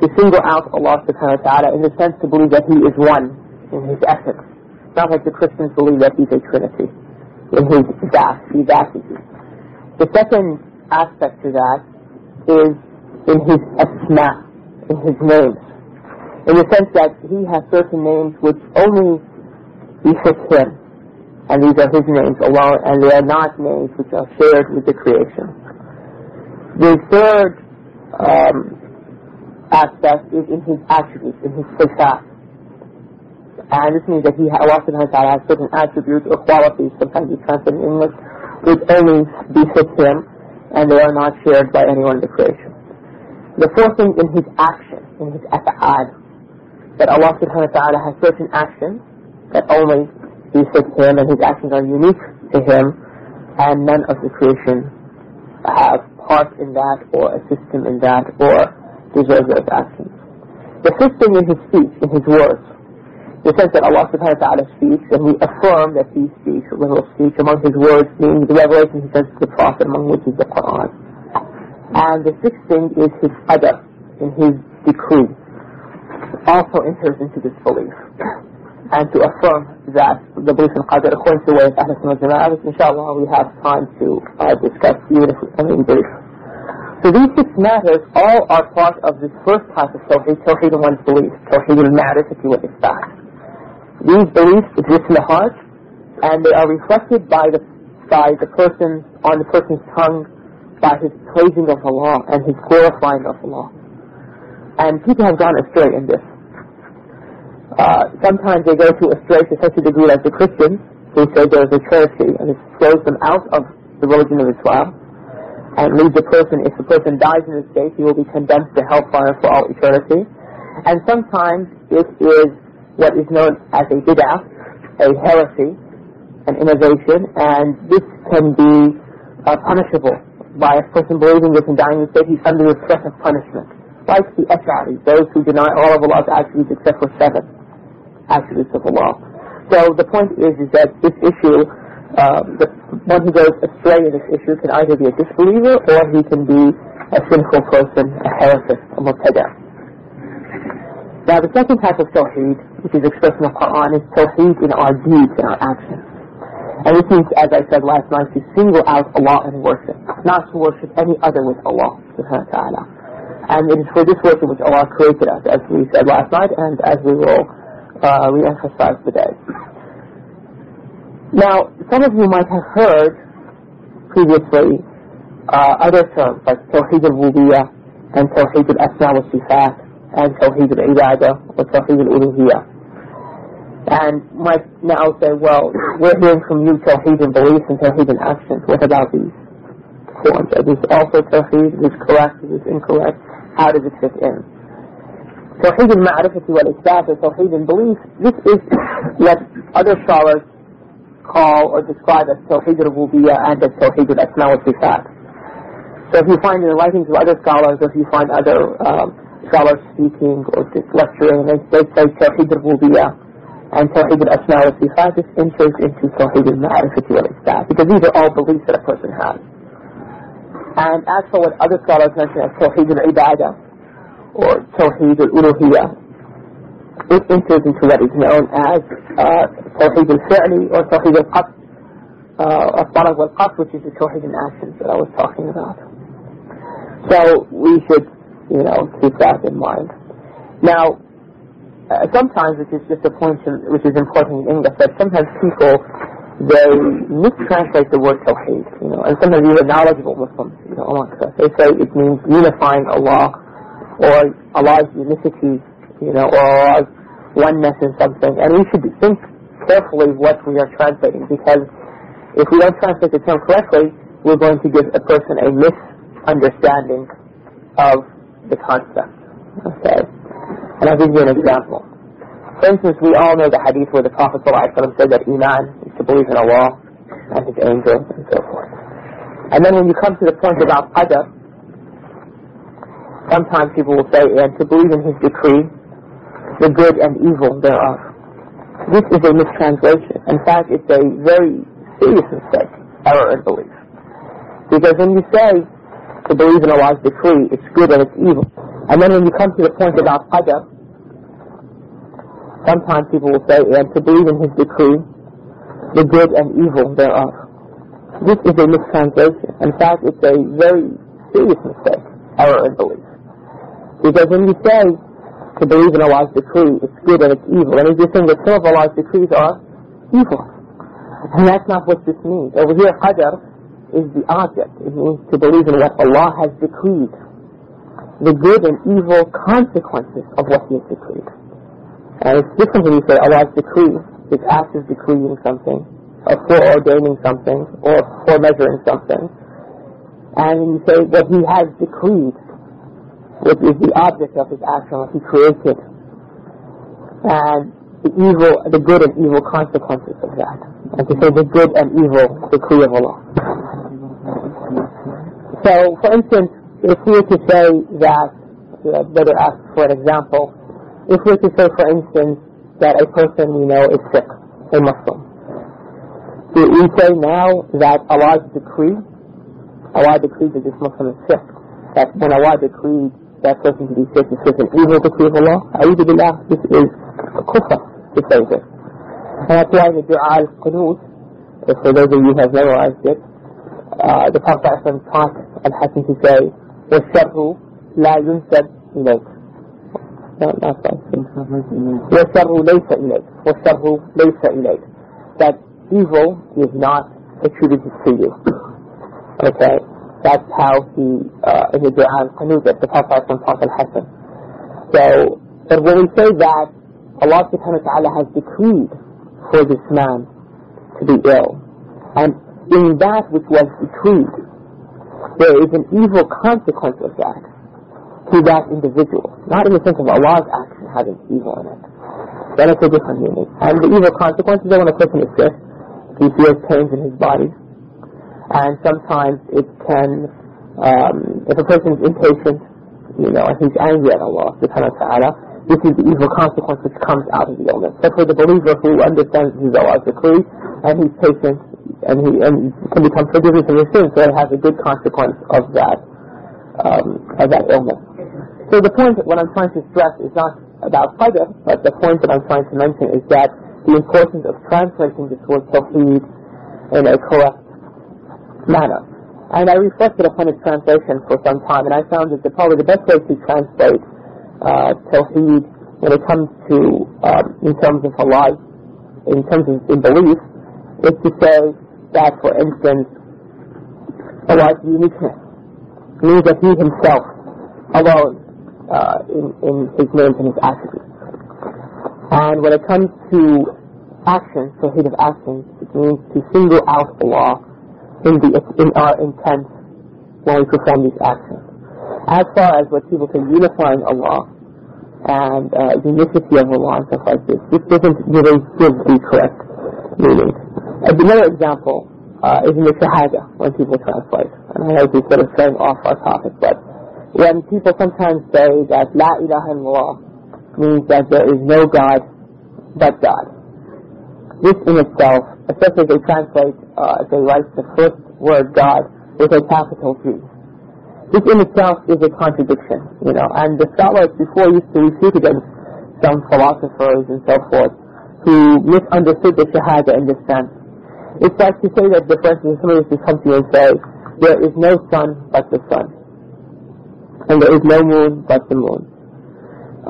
to single out Allah subhanahu wa ta'ala in the sense to believe that He is one in His essence. Not like the Christians believe that He's a Trinity in His that, His attributes. The second aspect to that is in His asma, in His names in the sense that he has certain names which only befit him. And these are his names alone, and they are not names which are shared with the creation. The third um, aspect is in his attributes, in his sifat. And this means that he, Allah subhanahu wa has certain attributes or qualities, sometimes we translate in English, which only befit him, and they are not shared by anyone in the creation. The fourth thing in his action, in his af'al, that Allah subhanahu wa ta'ala has certain actions that only befit Him and His actions are unique to Him and none of the creation have part in that or assist Him in that or deserve those actions. The fifth thing in His speech, in His words, the sense that Allah subhanahu wa ta'ala speaks and we affirm that He speaks, literal speech among His words being the revelation He sends to the Prophet among which is the Quran. And the sixth thing is His qadr, in His decree also enters into this belief. And to affirm that the belief in Qadr according to the way of Ahl Sunnah Jama'ah, inshallah we have time to uh, discuss even if only in brief. So these six matters all are part of this first type of Tawheed, Tawheed in one's belief, Tawheed al-Ma'rifati wa Isbat. These beliefs exist in the heart and they are reflected by the, by the person, on the person's tongue by his praising of Allah and his glorifying of Allah. And people have gone astray in this. Uh, sometimes they go to astray to such a degree like the Christians, who say there is a Trinity, and it throws them out of the religion of Islam, and leaves a person, if the person dies in this state, he will be condemned to hellfire for all eternity. And sometimes it is what is known as a bid'ah, a heresy, an innovation, and this can be uh, punishable by a person believing this and dying in this state, he's under the threat of punishment. Like the Ash'ari, those who deny all of Allah's attributes except for seven attributes of Allah. So the point is, is that this issue, um, the one who goes astray in this issue can either be a disbeliever or he can be a sinful person, a heretic, a mubtada. Now the second type of tawheed, which is expressed in the Quran, is tawheed in our deeds and our actions. And this means, as I said last night, to single out Allah in worship, not to worship any other with Allah subhanahu wa ta'ala. And it is for this worship which Allah created us, as we said last night, and as we will uh, re-emphasize today. Now, some of you might have heard previously uh, other terms like Tawheed al-Rububiyyah and Tawheed al-Asma wa Sifat and Tawheed al-Ibadah or Tawheed al-Uluhiyyah. And might now say, well, we're hearing from you Tawheed in beliefs and Tawheed in actions. What about these forms? Are these also Tawheed? Is this correct? Is this incorrect? how does it fit in? Tawheed al-Ma'rifati wal-Isbat or Tawheed al-Belief, this is (coughs) what other scholars call or describe as Tawheed al-Rububiyyah and as Tawheed al-Asma wa Sifat. So if you find in the writings of other scholars, or if you find other um, scholars speaking or lecturing, they, they say Tawheed al-Rububiyyah and Tawheed al-Asma wa Sifat, this enters into Tawheed al-Ma'rifati wal-Isbat, because these are all beliefs that a person has. And as for what other scholars mention as Tawheed al-Ibadah or Tawheed al-Uluhiyyah, it enters into what is known as uh, Tawheed al-Fi'li or Tawheed al-Qasd, uh, al-Talab wal-Qasd, which is the Tawheed in actions that I was talking about. So we should, you know, keep that in mind. Now, uh, sometimes, which is just a point which is important in English, that sometimes people they mistranslate the word Tawheed, you know, and sometimes even knowledgeable Muslims, you know, amongst us, they say it means unifying Allah, or Allah's unicity, you know, or Allah's oneness in something. And we should think carefully what we are translating because if we don't translate the term correctly, we're going to give a person a misunderstanding of the concept. Okay? And I'll give you an example. For instance, we all know the hadith where the Prophet ﷺ said that Iman is to believe in Allah and His angels and so forth. And then when you come to the point about Qadr, sometimes people will say, and to believe in His decree, the good and evil thereof. This is a mistranslation. In fact, it's a very serious mistake, error in belief. Because when you say to believe in Allah's decree, it's good and it's evil. And then when you come to the point about qadr, sometimes people will say, and to believe in His decree, the good and evil thereof. This is a mistranslation. In fact, it's a very serious mistake, error in belief. Because when you say to believe in Allah's decree, it's good and it's evil, and you're saying that some of Allah's decrees are evil. And that's not what this means. Over here, qadr is the object. It means to believe in what Allah has decreed. The good and evil consequences of what He has decreed. And it's different when you say Allah's decree, His act of decreeing something, or foreordaining something, or foremeasuring something. And you say what He has decreed, which is the object of His action, He created. And the evil, the good and evil consequences of that. And to say the good and evil decree of Allah. So, for instance, if we were to say that, better ask for an example, if we were to say, for instance, that a person we know is sick, a Muslim, do we say now that Allah's decree, Allah decreed that this Muslim is sick, that when Allah decreed that person to be said to sit evil to create Allah, أعوذ بالله, this is kufr, to say this. And that's why the dua al-qunut, for those of you who have memorized it, uh, the Prophet ﷺ taught Al-Hasan to say, وَالشَّرُّ لَا يُنْسَبْ إِلَيْكَ وَالشَّرُّ لَيْسَ إِلَيْكَ وَالشَّرُّ لَيْسَ إِلَيْكَ That evil is not attributed to you. Okay? That's how he, uh, in the dua al-qunut, the Prophet taught Al-Hasan. So, but when we say that Allah subhanahu wa ta'ala has decreed for this man to be ill, and in that which was decreed, there is an evil consequence of that to that individual. Not in the sense of Allah's action having evil in it. Then it's a different meaning. And the evil consequences are when a person is sick, he feels pains in his body. And sometimes it can, um, if a person is impatient, you know, and he's angry at Allah subhanahu wa ta'ala, this is the evil consequence which comes out of the illness. But for the believer who understands this is Allah's decree, and he's patient, and he and can become forgiven for his sins, so it has a good consequence of that, um, of that illness. So the point that what I'm trying to stress is not about qadr, but the point that I'm trying to mention is that the importance of translating this word tawheed in a correct manner. And I reflected upon its translation for some time, and I found that the, probably the best way to translate uh, tawheed when it comes to, um, in terms of halal, in terms of in belief, is to say that, for instance, Allah's uniqueness means that He Himself alone uh, in, in His names and His attributes. And when it comes to action, tawheed of action, it means to single out Allah in, the, in our intent when we perform these actions as far as what people say unifying Allah and uh, unicity of Allah and stuff like this, this doesn't really give the correct meaning. Another example uh, is in the Shahada when people translate. And I know this sort of straying off our topic, but when people sometimes say that La ilaha illallah means that there is no God but God. This in itself, especially if they translate, uh, if they write the first word God with a capital G, this in itself is a contradiction, you know, and the scholars before used to refute against some philosophers and so forth who misunderstood the Shahada in this sense. It's like to say that, for instance, somebody used to come to you and say, there is no sun but the sun, and there is no moon but the moon.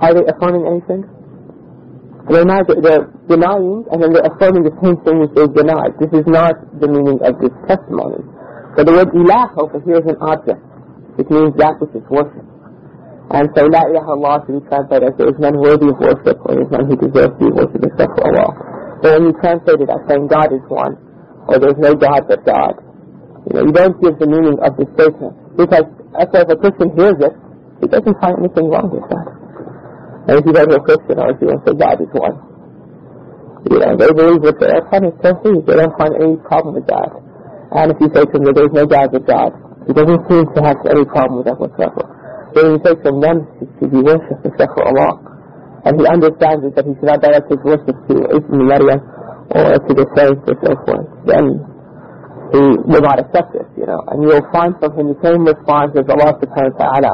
Are they affirming anything? They're not, they're denying, and then they're affirming the same thing which they denied. This is not the meaning of this testimony. So the word ilah over here is an object. It means that which is worshipped. And so La ilaha Allah to be translated as there is none worthy of worship or there is none who deserves to be worshipped except for Allah. But when you translate it as saying God is one or there is no God but God, you know, you don't give the meaning of the statement. Because if a Christian hears it, he doesn't find anything wrong with that. And if you go to a Christian or if you say God is one, you know, they believe what they're upon is Tawheed. They don't find any problem with that. And if you say to them that there is no God but God, he doesn't seem to have any problem with that whatsoever. But when you say to him, none should be worshipped except for Allah, and he understands that he should not direct his worship to Ibn or to the saints or so forth, then he will not accept this, you know. And you'll find from him the same response as Allah subhanahu wa ta'ala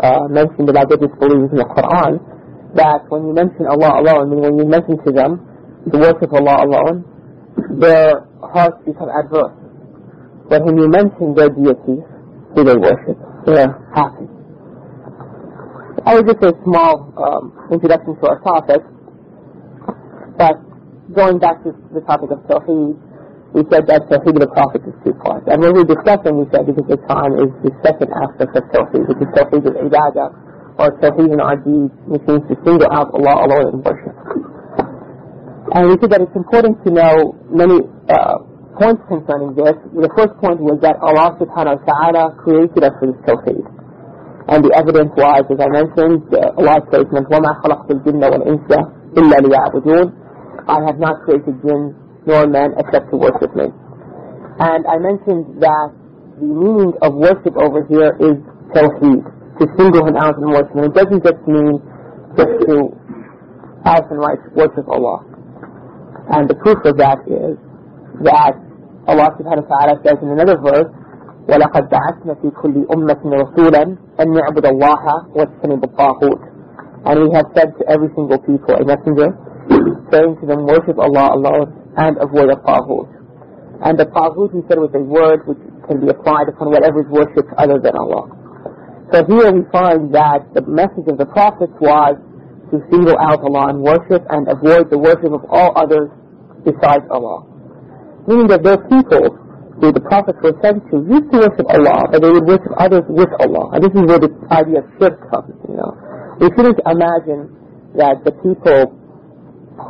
uh, mentioned about the disbelievers in the Quran, that when you mention Allah alone, when you mention to them the worship of Allah alone, their hearts become adverse. But when you mention their deities, who they worship, they're happy. I was just a small um, introduction to our topic, but going back to the topic of Tawheed, we said that Tawheed of the Prophet is two parts. And when we were discussing, we said because the time is the second aspect of Tawheed, which is Tawheed of Ibadah, or Tawheed in our deeds, which means to single out Allah alone in worship. And we said that it's important to know many uh, points concerning this. The first point was that Allah subhanahu wa ta'ala created us for this Tawheed. And the evidence was, as I mentioned, uh, Allah's statement, وَمَا خَلَقْتُ الْجِنَّ وَالْإِنسَ إِلَّا لِيَعْبُدُونَ I have not created jinn nor man except to worship me. And I mentioned that the meaning of worship over here is tawheed, to single him out in worship. And it doesn't just mean just to out and right worship Allah. And the proof of that is that Allah subhanahu wa ta'ala says in another verse, وَلَقَدْ بَعَثْنَا فِي كُلِّ أُمَّةٍ رَسُولًا أَنْ يَعْبُدَ اللَّهَ وَاجْتَنِبُ الطَّاغُوتِ And we have said to every single people, a messenger, saying to them, worship Allah alone and avoid a taghut. And the taghut, he said, was a word which can be applied upon whatever is worshipped other than Allah. So here we find that the message of the prophets was to single out Allah in worship and avoid the worship of all others besides Allah. Meaning that those people who the prophets were sent to used to worship Allah, but they would worship others with Allah. And this is where the idea of shirk comes, you know. We shouldn't imagine that the people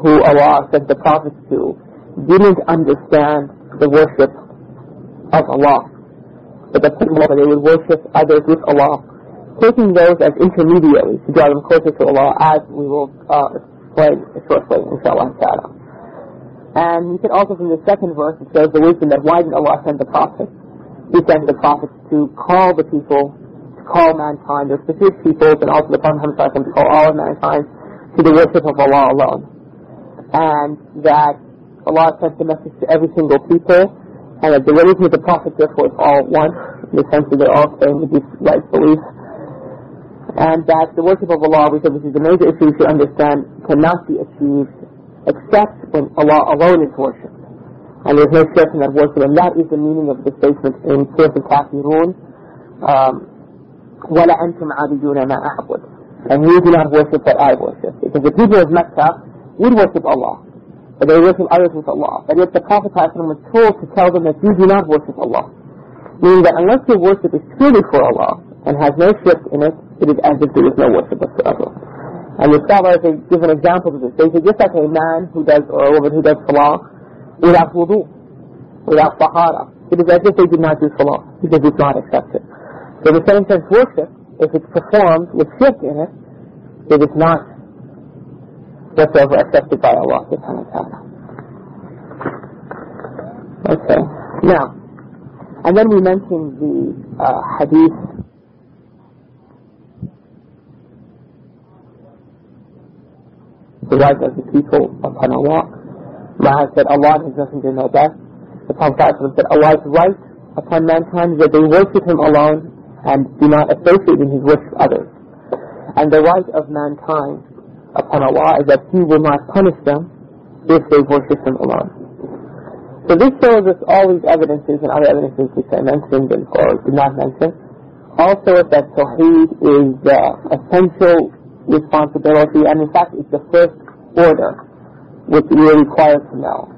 who Allah sent the prophets to didn't understand the worship of Allah. But the people that they would worship others with Allah, taking those as intermediaries to draw them closer to Allah, as we will uh, explain shortly, inshallah ta'ala. And you can also from the second verse, it shows the wisdom that why did Allah send the prophets? He sent the prophets to call the people, to call mankind, or specific people, and also the Prophet to call all of mankind to the worship of Allah alone. And that Allah sent the message to every single people, and that the religion of the Prophet therefore is all one, in the sense that they're all saying these right beliefs And that the worship of Allah, which is the major issue we should understand, cannot be achieved except when Allah alone is worshipped. And there's no shirk in that worship, and that is the meaning of the statement in Surah Al-Kafirun, um, وَلَا أَنْتُمْ عَابِدُونَ مَا أَعْبُدُ And you do not worship what I worship. Because the people of Mecca would worship Allah but they worship others with Allah. But yet the Prophet was told to tell them that you do not worship Allah. Meaning that unless your worship is truly for Allah and has no shirk in it, it is as if there is no worship whatsoever. And the scholars they give an example of this. They say just like a man who does, or a woman who does salah without wudu, without tahara, it is as if they did not do salah, because it's not accepted. So the same sense worship, if it's performed with shirk in it, it is not whatsoever accepted by Allah subhanahu wa ta'ala. Okay. Now, and then we mentioned the uh, hadith the right of the people upon Allah. Mu'adh said Allah and His Messenger know best. The Prophet said Allah's right upon mankind is that they worship Him alone and do not associate in His worship others. And the right of mankind upon Allah is that He will not punish them if they worship Him alone. So this shows us all these evidences and other evidences which I mentioned and or did not mention. Also that Tawheed is uh, essential responsibility and in fact it's the first order which we are required to know.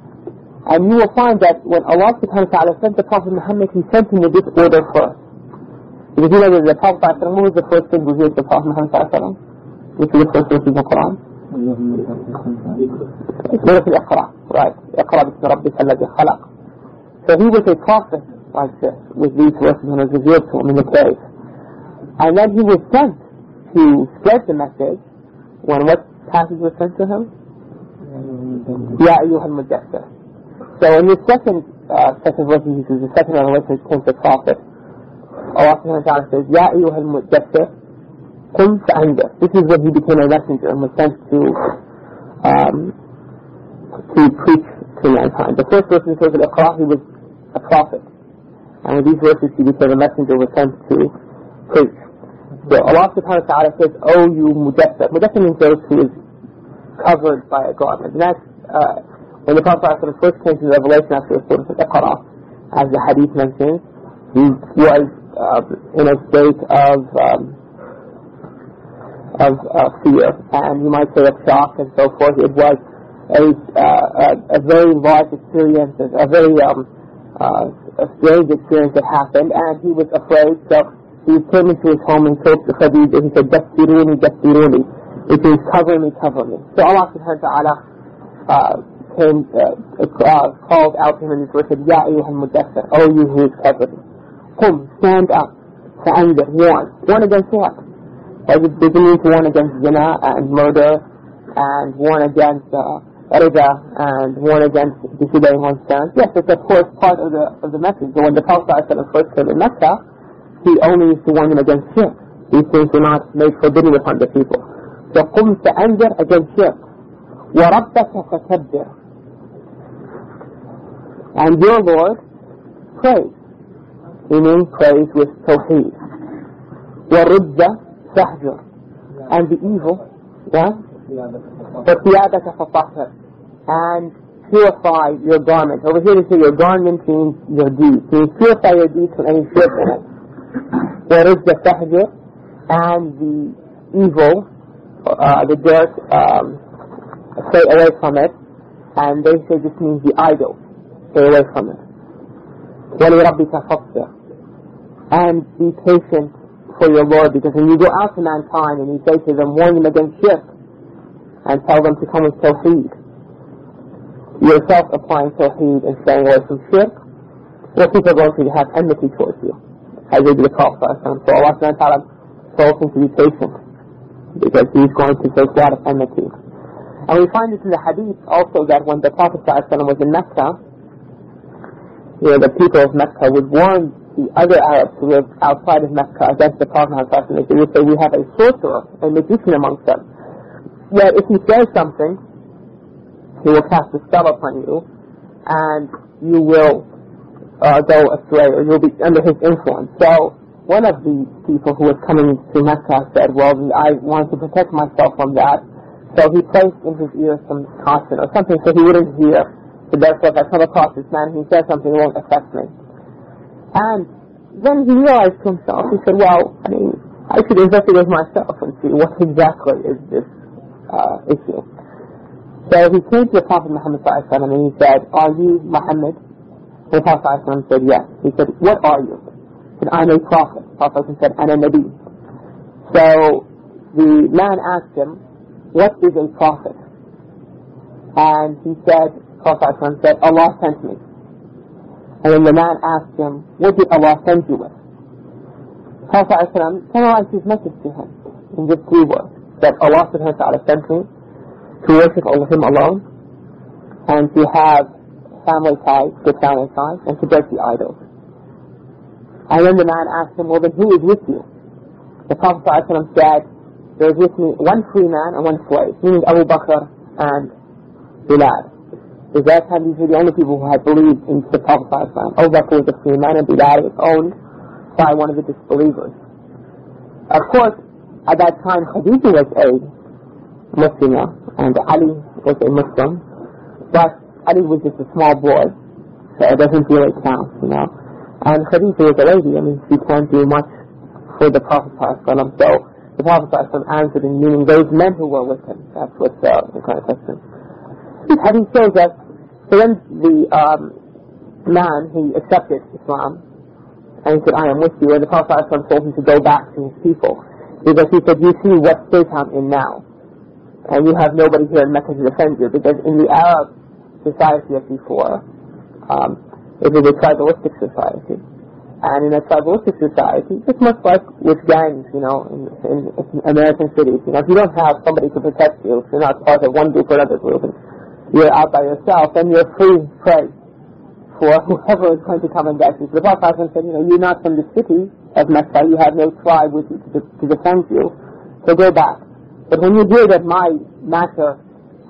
And you will find that when Allah subhanahu wa ta'ala sent the Prophet Muhammad, He sent him with this order first. Because you know that the Prophet what was the first thing revealed to the Prophet Muhammad? Which is the first verse in the Quran? Right. So he was a prophet like this, with these verses when it was revealed to him in the cave. And then he was sent to spread the message when what passage was sent to him? Ya ayyuhal mudassir. So in the second uh, set of verses, he says the second revelation came to the prophet. Allah subhanahu wa says, Ya ayyuhal mudassir, qum fa'andir. This is when he became a messenger and was sent to um, to preach to mankind. The first verse in Surah Al-Iqra, he was a prophet. And with these verses, he became a messenger was sent to preach. So Allah subhanahu wa ta'ala says, Oh you mudassir. Mudassir means those who is covered by a garment. And that's uh, when the Prophet first came to the revelation after the Surah Al-Iqra, as the hadith mentions, he was uh, in a state of um, of uh, fear, and you might say of shock and so forth. It was a, uh, a, a very large experience, a very um, uh, a strange experience that happened, and he was afraid, so he came into his home and told Khadija, he said, Dastiruni, Dastiruni, which means cover me, cover me. So Allah subhanahu wa ta'ala uh, came, uh, uh, called out to him in this verse, said, Ya ayyuhal mudassir, O you who is covered. Qum, stand up, fa'andir, warn. Warn against what? Does it, it warn against zina and murder and warn against uh, rida and warn against disobeying one's parents? Yes, it's of course part of the of the message. But when the Prophet first came in Mecca, he only used to warn them against shirk. These things were not made forbidden upon the people. So قم فأنذر against shirk. وربك فكبر. And your Lord, praise. Meaning praise with tawheed. وَرُجَّ فاحجر and the evil yeah فثيابك فطهر and purify your garment over here they say your garment means your deeds means purify your deeds from any shirk in it ورجة فاحجر and the evil uh, the dirt um, stay away from it and they say this means the idol stay away from it ولربك فاصبر and be patient for your Lord because when you go out to mankind and you say to them, warn them against shirk and tell them to come with tawheed, yourself applying tawheed and staying away from shirk, well, people are going to have enmity towards you, they do the Prophet. So Allah subhanahu wa ta'ala told him to be patient because he's going to face a lot of enmity. And we find this in the hadith also that when the Prophet was in Mecca, you know, the people of Mecca would warn the other Arabs who live outside of Mecca against the Prophet they would say we have a sorcerer, a magician amongst them. Yet if he says something, he will cast a spell upon you, and you will uh, go astray, or you'll be under his influence. So, one of the people who was coming to Mecca said, well, I want to protect myself from that. So he placed in his ear some caution or something so he wouldn't hear. So therefore, if I come across this man, he says something, it won't affect me. And then he realized to himself, he said, well, I mean, I should investigate myself and see what exactly is this uh, issue. So he came to the Prophet Muhammad and he said, are you Muhammad? And the Prophet said, yes. He said, what are you? He said, I'm a prophet. Prophet said, I'm a Nabi. So the man asked him, what is a prophet? And he said, Prophet said, Allah sent me. And then the man asked him, what did Allah send you with? Prophet summarized his message to him in just three words. That Allah subhanahu wa ta'ala sent me to worship Him alone and to have family ties, good family ties, and to break the idols. And then the man asked him, well then who is with you? The Prophet ﷺ said, there is with me one free man and one slave, meaning Abu Bakr and Bilal. Because that time these were the only people who had believed in the Prophet Abu Bakr was a free man and Bilal was owned by one of the disbelievers. Of course, at that time Khadija was a Muslimah and Ali was a Muslim, but Ali was just a small boy, so it doesn't really count, you know. And Khadija was a lady, I mean, she can't do much for the Prophet so the Prophet answered in meaning those men who were with him. That's what uh, the question. This hadith shows us, so when the um, man, he accepted Islam, And he said, I am with you. And the Prophet ﷺ told him to go back to his people. Because he said, you see what state I'm in now. And you have nobody here in Mecca to defend you. Because in the Arab society of before, um, it was a tribalistic society. And in a tribalistic society, it's much like with gangs, you know, in, in, in American cities. You know, if you don't have somebody to protect you, if you're not part of one group or another group, and you're out by yourself, then you're free prey for (laughs) whoever is going to come and get you. So the Prophet said, you know, you're not from the city of Mecca, you have no tribe with you to, to defend you, so go back. But when you hear that my matter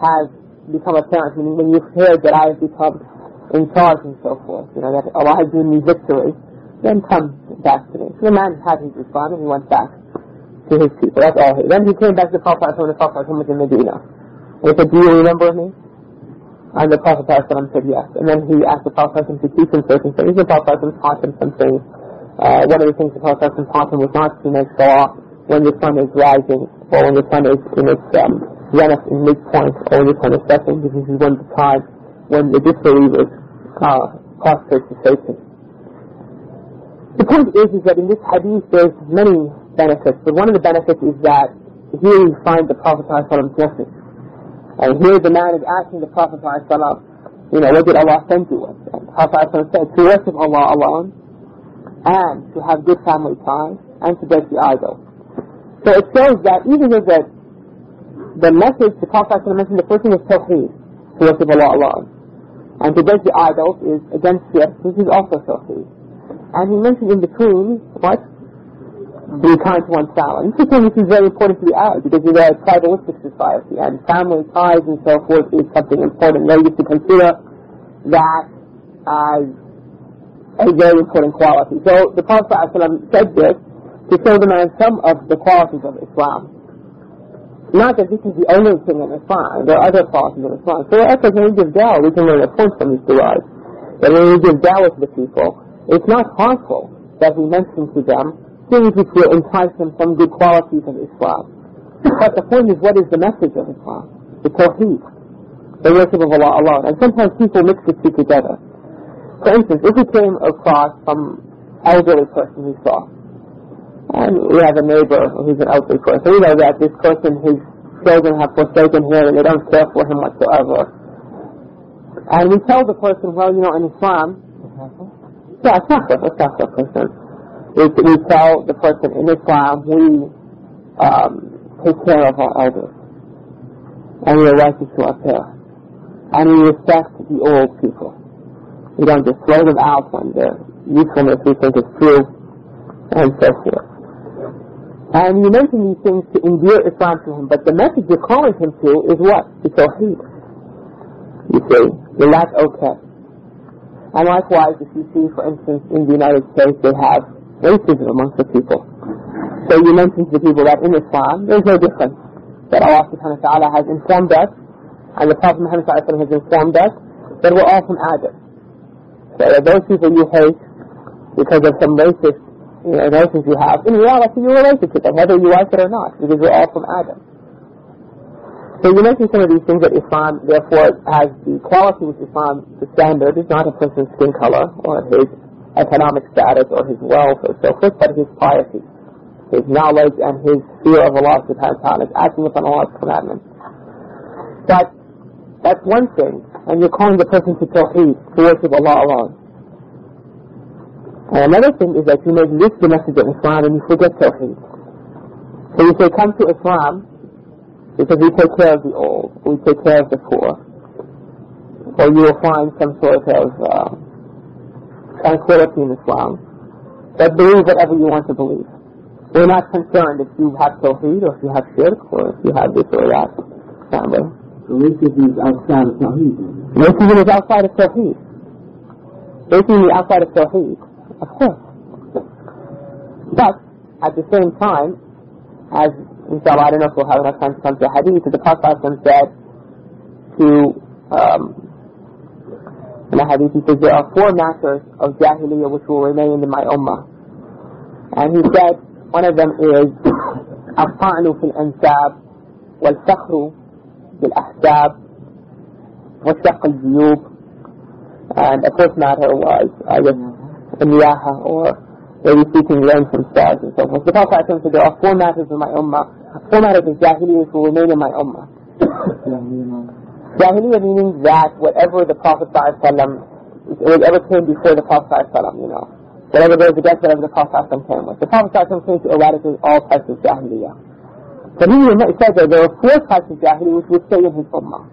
has become apparent, meaning when you've heard that I have become in charge and so forth, you know, that Allah has given me victory, then come back to me. So the man had his response and he went back to his people. That's all. Then he came back to the Prophet when the Prophet was in Medina. And he said, do you remember me? And the Prophet said yes. And then he asked the Prophet to teach him certain things. The Prophet taught him some things. Uh, one of the things the Prophet taught him was not to make salah when the sun is rising or when the sun is in its um, Janus in midpoint only of the second, because is when the time when the disbelievers are prostrate to Satan. The point is, is that in this hadith there's many benefits, but one of the benefits is that here you find the Prophet Prophet's blessing. And here the man is asking the Prophet you know, what did Allah send to us? And the Prophet said, to worship Allah alone, and to have good family time, and to break the idol. So it shows that even though that the message the Prophet mentioned, the first thing is Tawheed, to worship Allah alone. And to break the idols is against shirk, which is also Tawheed. And he mentioned in between, what? Be kind to one's family. This is something is very important to the Arabs because it's a tribalistic society and family ties and so forth is something important. They used to consider that as a very important quality. So the Prophet said this to show the man some of the qualities of Islam. Not that this is the only thing in Islam. There are other qualities in Islam. So also when we give dawah, we can learn a point from these du'as. That when we give dawah to the people, it's not harmful that we mention to them things which will entice them some good qualities of Islam. But the point is, what is the message of Islam? The Tawheed, the worship of Allah alone. And sometimes people mix the two together. For instance, if we came across some elderly person we saw, and we have a neighbor who's an elderly person, we know that this person, his children have forsaken him and they don't care for him whatsoever. And we tell the person, well, you know, in Islam, yeah, it's not for, it's not we tell the person in Islam we um, take care of our elders. And we are righteous to our parents. And we respect the old people. We don't just throw them out when their usefulness we think is true, and so forth. And you mention these things to endear Islam to him, but the message you're calling him to is what? To Tawheed. You see, that's okay. And likewise, if you see, for instance, in the United States, they have racism amongst the people. So you mention to the people that in Islam, there's no difference. That Allah subhanahu wa ta'ala has informed us, and the Prophet Muhammad has informed us, that we're all from Adam. So those people you hate, because of some racist you know, notions you have, in reality you're related to them, whether you like it or not, because we're all from Adam. So you mentioned some of these things that Islam, therefore, has the quality which Islam, the standard, is not a person's skin color or his economic status or his wealth or so forth, but his piety, his knowledge and his fear of Allah subhanahu wa ta'ala, acting upon Allah's commandments. But that's one thing, and you're calling the person to Tawheed, to worship Allah alone. And another thing is that you may this the message of Islam and you forget Tawheed. So you say, come to Islam, because we take care of the old, we take care of the poor, or you will find some sort of uh, tranquility in Islam. But believe whatever you want to believe. We're not concerned if you have Tawheed, or if you have Shirk, or if you have this or that. Family. So racism is outside of Tawheed. Racism is outside of Tawheed. Racism is outside of Tawheed, of course. But, at the same time, as inshallah, I don't know if we'll have enough time to come to a hadith, the Prophet said to, um, in a hadith, he says, there are four matters of jahiliyyah which will remain in my ummah. And he said, one of them is, الطعن في الأنساب والفخر بالأحساب وشق الجيوب and the first matter was I guess sanyaha or maybe seeking learn from stars and so forth. The Prophet said there oh, are four matters in my ummah, four matters of jahiliyyah which will remain in my ummah. (coughs) jahiliyyah meaning that whatever the Prophet whatever came before the Prophet you know, whatever goes against whatever the Prophet came with. The Prophet came to eradicate all types of jahiliyyah. But he said that there were four types of jahiliyyah which would stay in his ummah.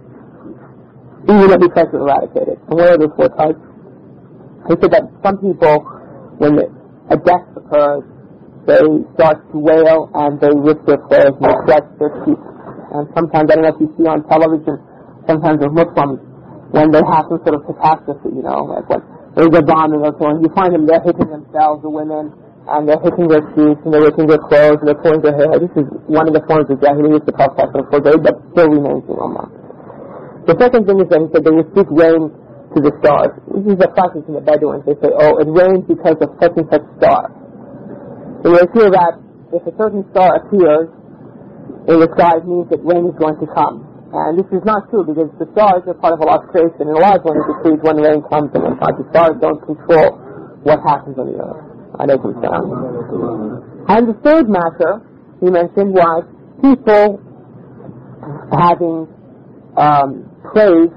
He would not be present eradicated. And what are those four types? He said that some people, when a death occurs, they start to wail and they rip their clothes and they scratch their cheeks. And sometimes, I don't know if you see on television, sometimes with Muslims, when they have some sort of catastrophe, you know, like when there's a bombing or so, and you find them, they're hitting themselves, the women, and they're hitting their cheeks, and they're hitting their clothes, and they're pulling their hair. This is one of the forms of jahiliyyah the Prophet forbade, but still remains in Ummah. The second thing is that he said they would speak rain to the stars. This is a practice in the Bedouins. They say, oh, it rains because of such and such star. So they feel that if a certain star appears in the sky, it means that rain is going to come. And this is not true because the stars are part of Allah's creation, and Allah is going to decree when rain comes and when not. The stars don't control what happens on the earth. And the third matter he mentioned was people having um, praised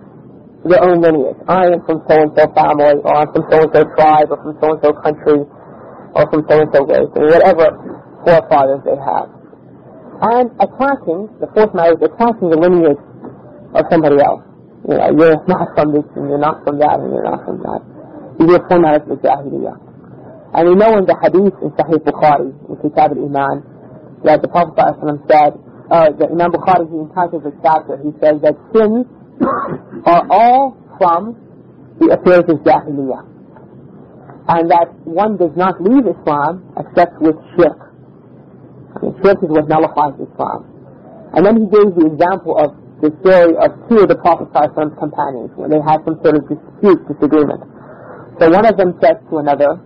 their own lineage. I am from so-and-so family, or I'm from so-and-so tribe, or from so-and-so country, or from so-and-so race, or whatever forefathers they have and attacking, the fourth is attacking the lineage of somebody else. You know, you're not from this, and you're not from that, and you're not from that. Are four matters of Jahiliyyah. And we know in the hadith in Sahih Bukhari, in Kitab al-Iman, that the Prophet said, uh, that Imam Bukhari, he entitles this chapter, he says that sins are all from the affairs of Jahiliyyah. And that one does not leave Islam except with shirk. Shirk is what nullifies Islam. And then he gave the example of the story of two of the Prophet's companions when they had some sort of dispute, disagreement. So one of them said to another,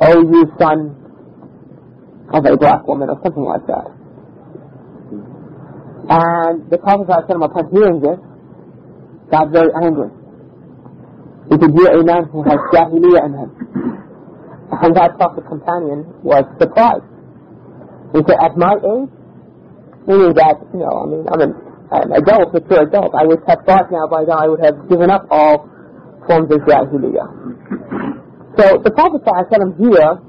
Oh, you son of a black woman, or something like that. And the Prophet upon hearing this, got very angry. He could hear a man who has jahiliyyah in him. And that Prophet's companion was surprised. He said, at my age, meaning that, you know, I mean, I'm an, an adult, mature adult, I would have thought now by now I would have given up all forms of jahiliyyah. So the Prophet ﷺ here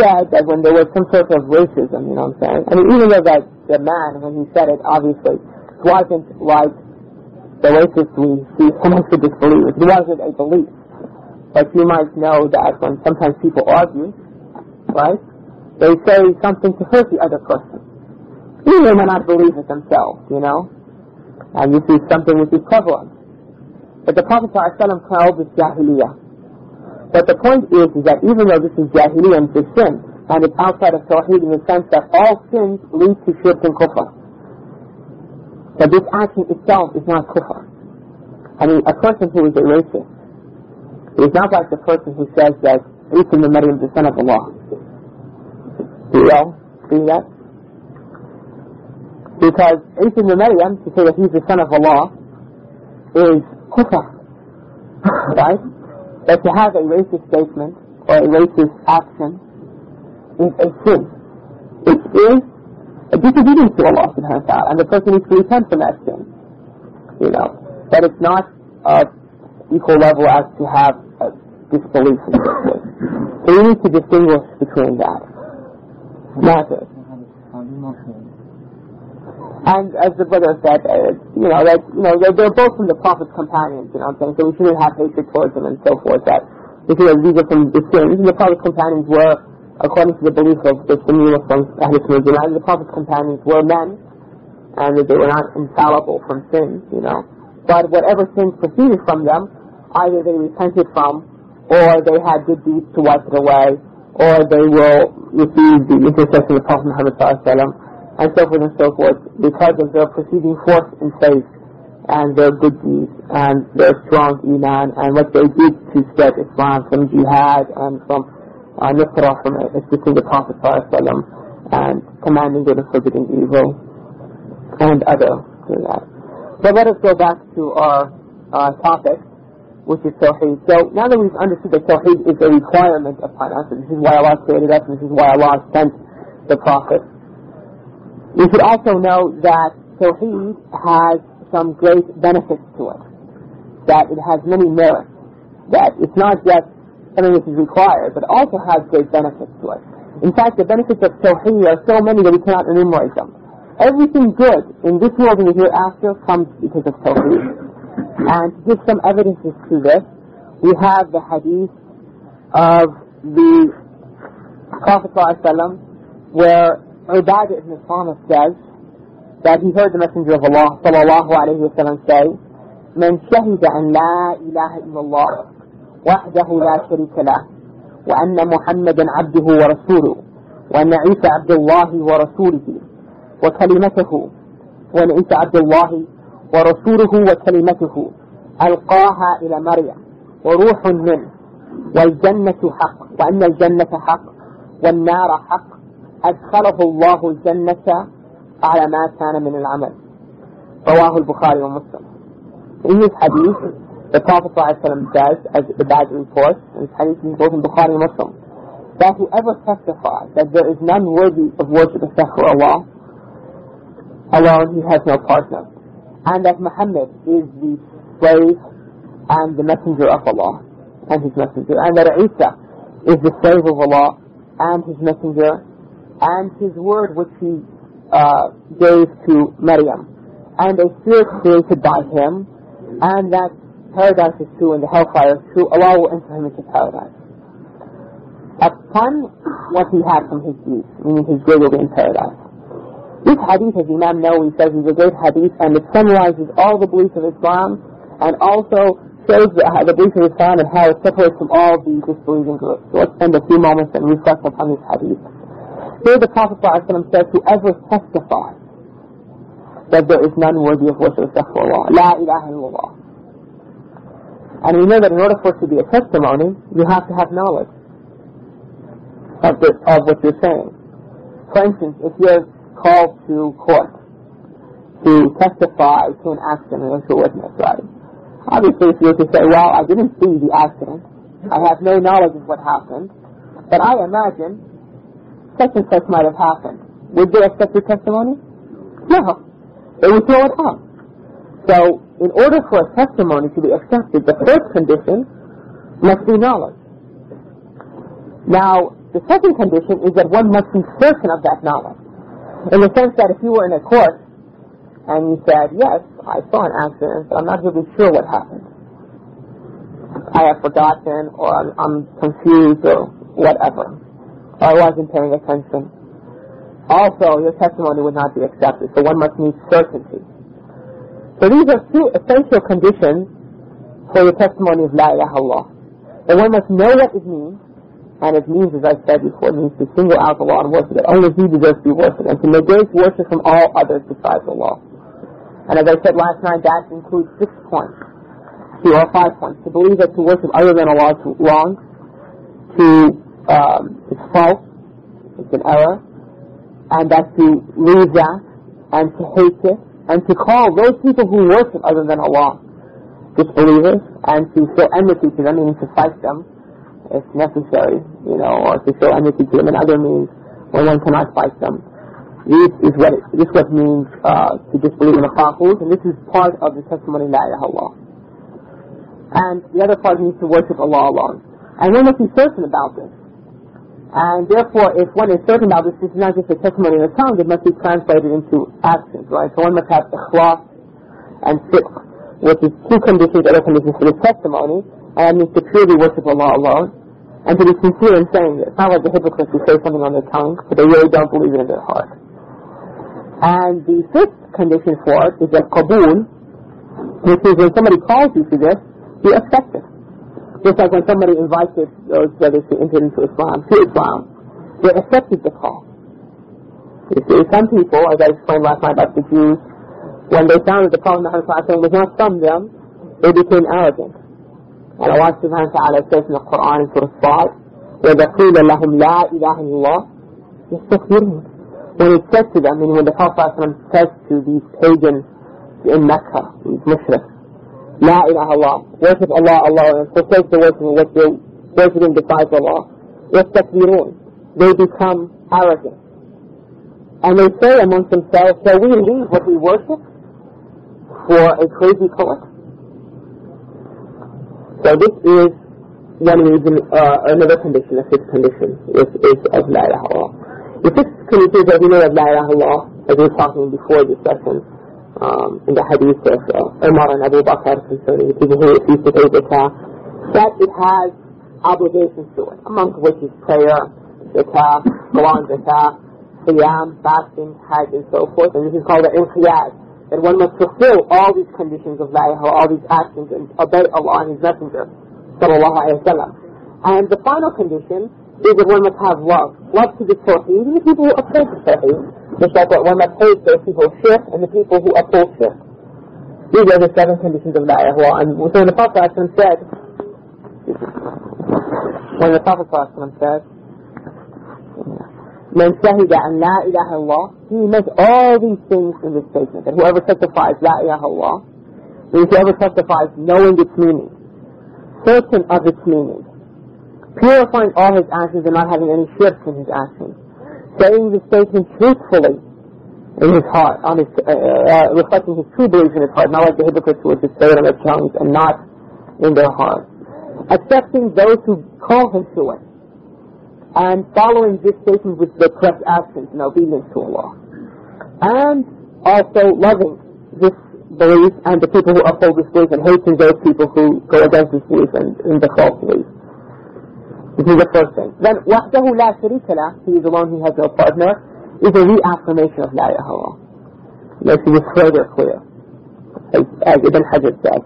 said that when there was some sort of racism, you know what I'm saying? I mean, even though that the man, when he said it, obviously, wasn't like the racist we see someone should disbelieve. It wasn't a belief. But you might know that when sometimes people argue, right? They say something to hurt the other person. Even they may not believe it themselves, you know. And this is something which is prevalent. But the Prophet ﷺ called this jahiliyyah. But the point is, is that even though this is jahiliyyah it's sin, and it's outside of Tawheed in the sense that all sins lead to shirk and kufr. But this action itself is not kufr. I mean, a person who is a racist is not like the person who says that Isa ibn Maryam is the son of Allah. You know, see that? Because Isa ibn Maryam, to say that he's the son of Allah, is kufr. (sighs) right? But to have a racist statement or a racist action is a sin. It is a disobedience to Allah subhanahu wa ta'ala, and the person needs to repent from that sin. You know, but it's not of equal level as to have a disbelief in this. So you need to distinguish between that matters. And as the brother said, uh, you know, that, you know, they're, they're both from the Prophet's companions, you know what I'm saying? So we shouldn't have hatred towards them and so forth. That, because these are from the sins. The Prophet's companions were, according to the belief of the Sunni Muslims, the Prophet's companions were men, and that they were not infallible from sins, you know. But whatever sins proceeded from them, either they repented from, or they had good deeds to wipe it away, or they will receive the intercession of Prophet Muhammad and so forth and so forth because of their proceeding force in faith and their good deeds and their strong iman and what they did to spread Islam from jihad and from uh, nusrah from assisting the Prophet and commanding good and forbidding evil and other to that. So let us go back to our uh, topic which is Tawheed. So now that we've understood that Tawheed is a requirement upon us, and this is why Allah created us, and this is why Allah sent the Prophet, we should also know that Tawheed has some great benefits to it. That it has many merits. That it's not just something which is required, but also has great benefits to us. In fact, the benefits of Tawheed are so many that we cannot enumerate them. Everything good in this world and the hereafter comes because of Tawheed. And to give some evidences to this, we have the hadith of the Prophet ﷺ where Ubadah ibn Samit says that he heard the Messenger of Allah ﷺ say, من شهد أن لا إله إلا الله وحده لا شريك له وأن محمدا عبده ورسوله وأن عيسى عبد الله ورسوله وكلمته وأن عيسى عبد الله ورسوله وكلمته ألقاها إلى مريم وروح منه والجنة حق وأن الجنة حق والنار حق أدخله الله الجنة على ما كان من العمل. رواه البخاري ومسلم. this hadith, the Prophet says, as the Bad reports, in this hadith both in Bukhari and Muslim, that whoever testifies that there is none worthy of worship except for Allah, alone he has no partner. And that Muhammad is the slave and the messenger of Allah and his messenger, and that Isa is the slave of Allah and his messenger, and his word which he uh, gave to Maryam, and a spirit created by him, and that paradise is true and the hellfire is true, Allah will enter him into paradise. Upon what he had from his deeds, meaning his good will be in paradise. This hadith, as Imam Nawawi says, is a great hadith and it summarizes all the beliefs of Islam and also shows the, uh, the beliefs of Islam and how it separates from all the disbelieving groups. So let's spend a few moments and reflect upon this hadith. Here the Prophet ﷺ says, whoever testifies that there is none worthy of worship except for Allah, La ilaha illallah. And we know that in order for it to be a testimony, you have to have knowledge of, of what you're saying. For instance, if you're called to court to testify to an accident as a witness, right? Obviously, if you were to say, well, I didn't see the accident, I have no knowledge of what happened, but I imagine such and such might have happened. Would they accept your testimony? No. They would throw it out. So, in order for a testimony to be accepted, the first condition must be knowledge. Now, the second condition is that one must be certain of that knowledge. In the sense that if you were in a court and you said, yes, I saw an accident, but I'm not really sure what happened. I have forgotten or I'm, confused or whatever. Or I wasn't paying attention. Also, your testimony would not be accepted, so one must need certainty. So these are two essential conditions for the testimony of La ilaha Allah. And one must know what it means, and it means, as I said before, it means to single out Allah and worship that only He deserves to be worshipped, and to negate worship from all others besides Allah. And as I said last night, that includes six points, two or five points. To believe that to worship other than Allah is wrong, to um, it's false, it's an error, and that to leave that, and to hate it, and to call those people who worship other than Allah disbelievers, and to show enmity to them, meaning to fight them, if necessary, you know, or to show enmity to them in other means when one cannot fight them. This is what it, this what means uh, to disbelieve in the Taghut, and this is part of the testimony ilaha Allah. And the other part means to worship Allah alone. And one must be certain about this. And therefore, if one is certain about this, this is not just a testimony in the tongue, it must be translated into actions, right? So one must have ikhlas and sidq, which is two conditions, other conditions for the testimony, and that means to purely worship Allah alone, and to be sincere in saying this. It's not like the hypocrites who say something on their tongue, but they really don't believe it in their heart. And the fifth condition for it is that qabul, which is when somebody calls you to this, you accept it. Just like when somebody invited those brothers to enter into Islam, to Islam, they accepted the call. You see, some people, as I explained last night about the Jews, when they found that the Prophet Muhammad was not from them, they became arrogant. And Allah subhanahu wa ta'ala says in the Quran in Surah Sad, وَإِذَا قِيلَ لَهُمْ لَا إِلَهَ إِلَّا اللَّهِ يَسْتَكْبِرُونَ When it said to them, and when the Prophet says to these pagans in Mecca, these mushriks, La ilaha Allah. Worship Allah, Allah, and forsake the worship of what they worshiping besides Allah. Yastakbirun. They become arrogant. And they say amongst themselves, shall we leave what we worship for a crazy cult?" So this is one reason, uh, another condition, a fifth condition, is, is of La ilaha Allah. The fifth condition is that we know of La ilaha Allah, as we were talking before this session, um, in the hadith of uh, Umar and Abu Bakr concerning the people who refuse to pay zakah, that it has obligations to it, among which is prayer, zakah, Quran zakah, qiyam, fasting, hajj, and so forth. And this is called the inqiyad, that one must fulfill all these conditions of la all these actions, and obey Allah and His Messenger, sallallahu alayhi wa sallam. And the final condition is that one must have love. Love to the Tawheed even the people who oppose the Tawheed. Just like what one must hate those people who shirk and the people who oppose shirk. These are the seven conditions of La ilaha And so when the Prophet said, when the Prophet said, من شهد أن لا إله إلا الله he meant all these things in this statement that whoever testifies لا إله إلا الله means whoever testifies knowing its meaning certain of its meaning purifying all his actions and not having any shirk in his actions saying the statement truthfully in his heart on his, uh, uh, reflecting his true belief in his heart not like the hypocrites who would just say it on their tongues and not in their heart accepting those who call him to it and following this statement with the correct actions and obedience to Allah. And also loving this belief and the people who uphold this belief and hating those people who go against this belief and, and the false belief. This is the first thing. Then, وَحْدَهُ لَا شَرِيكَ لَهُ He is alone, he has no partner, is a reaffirmation of La ilaha illallah. Makes it further clear. As, as Ibn Hajar said.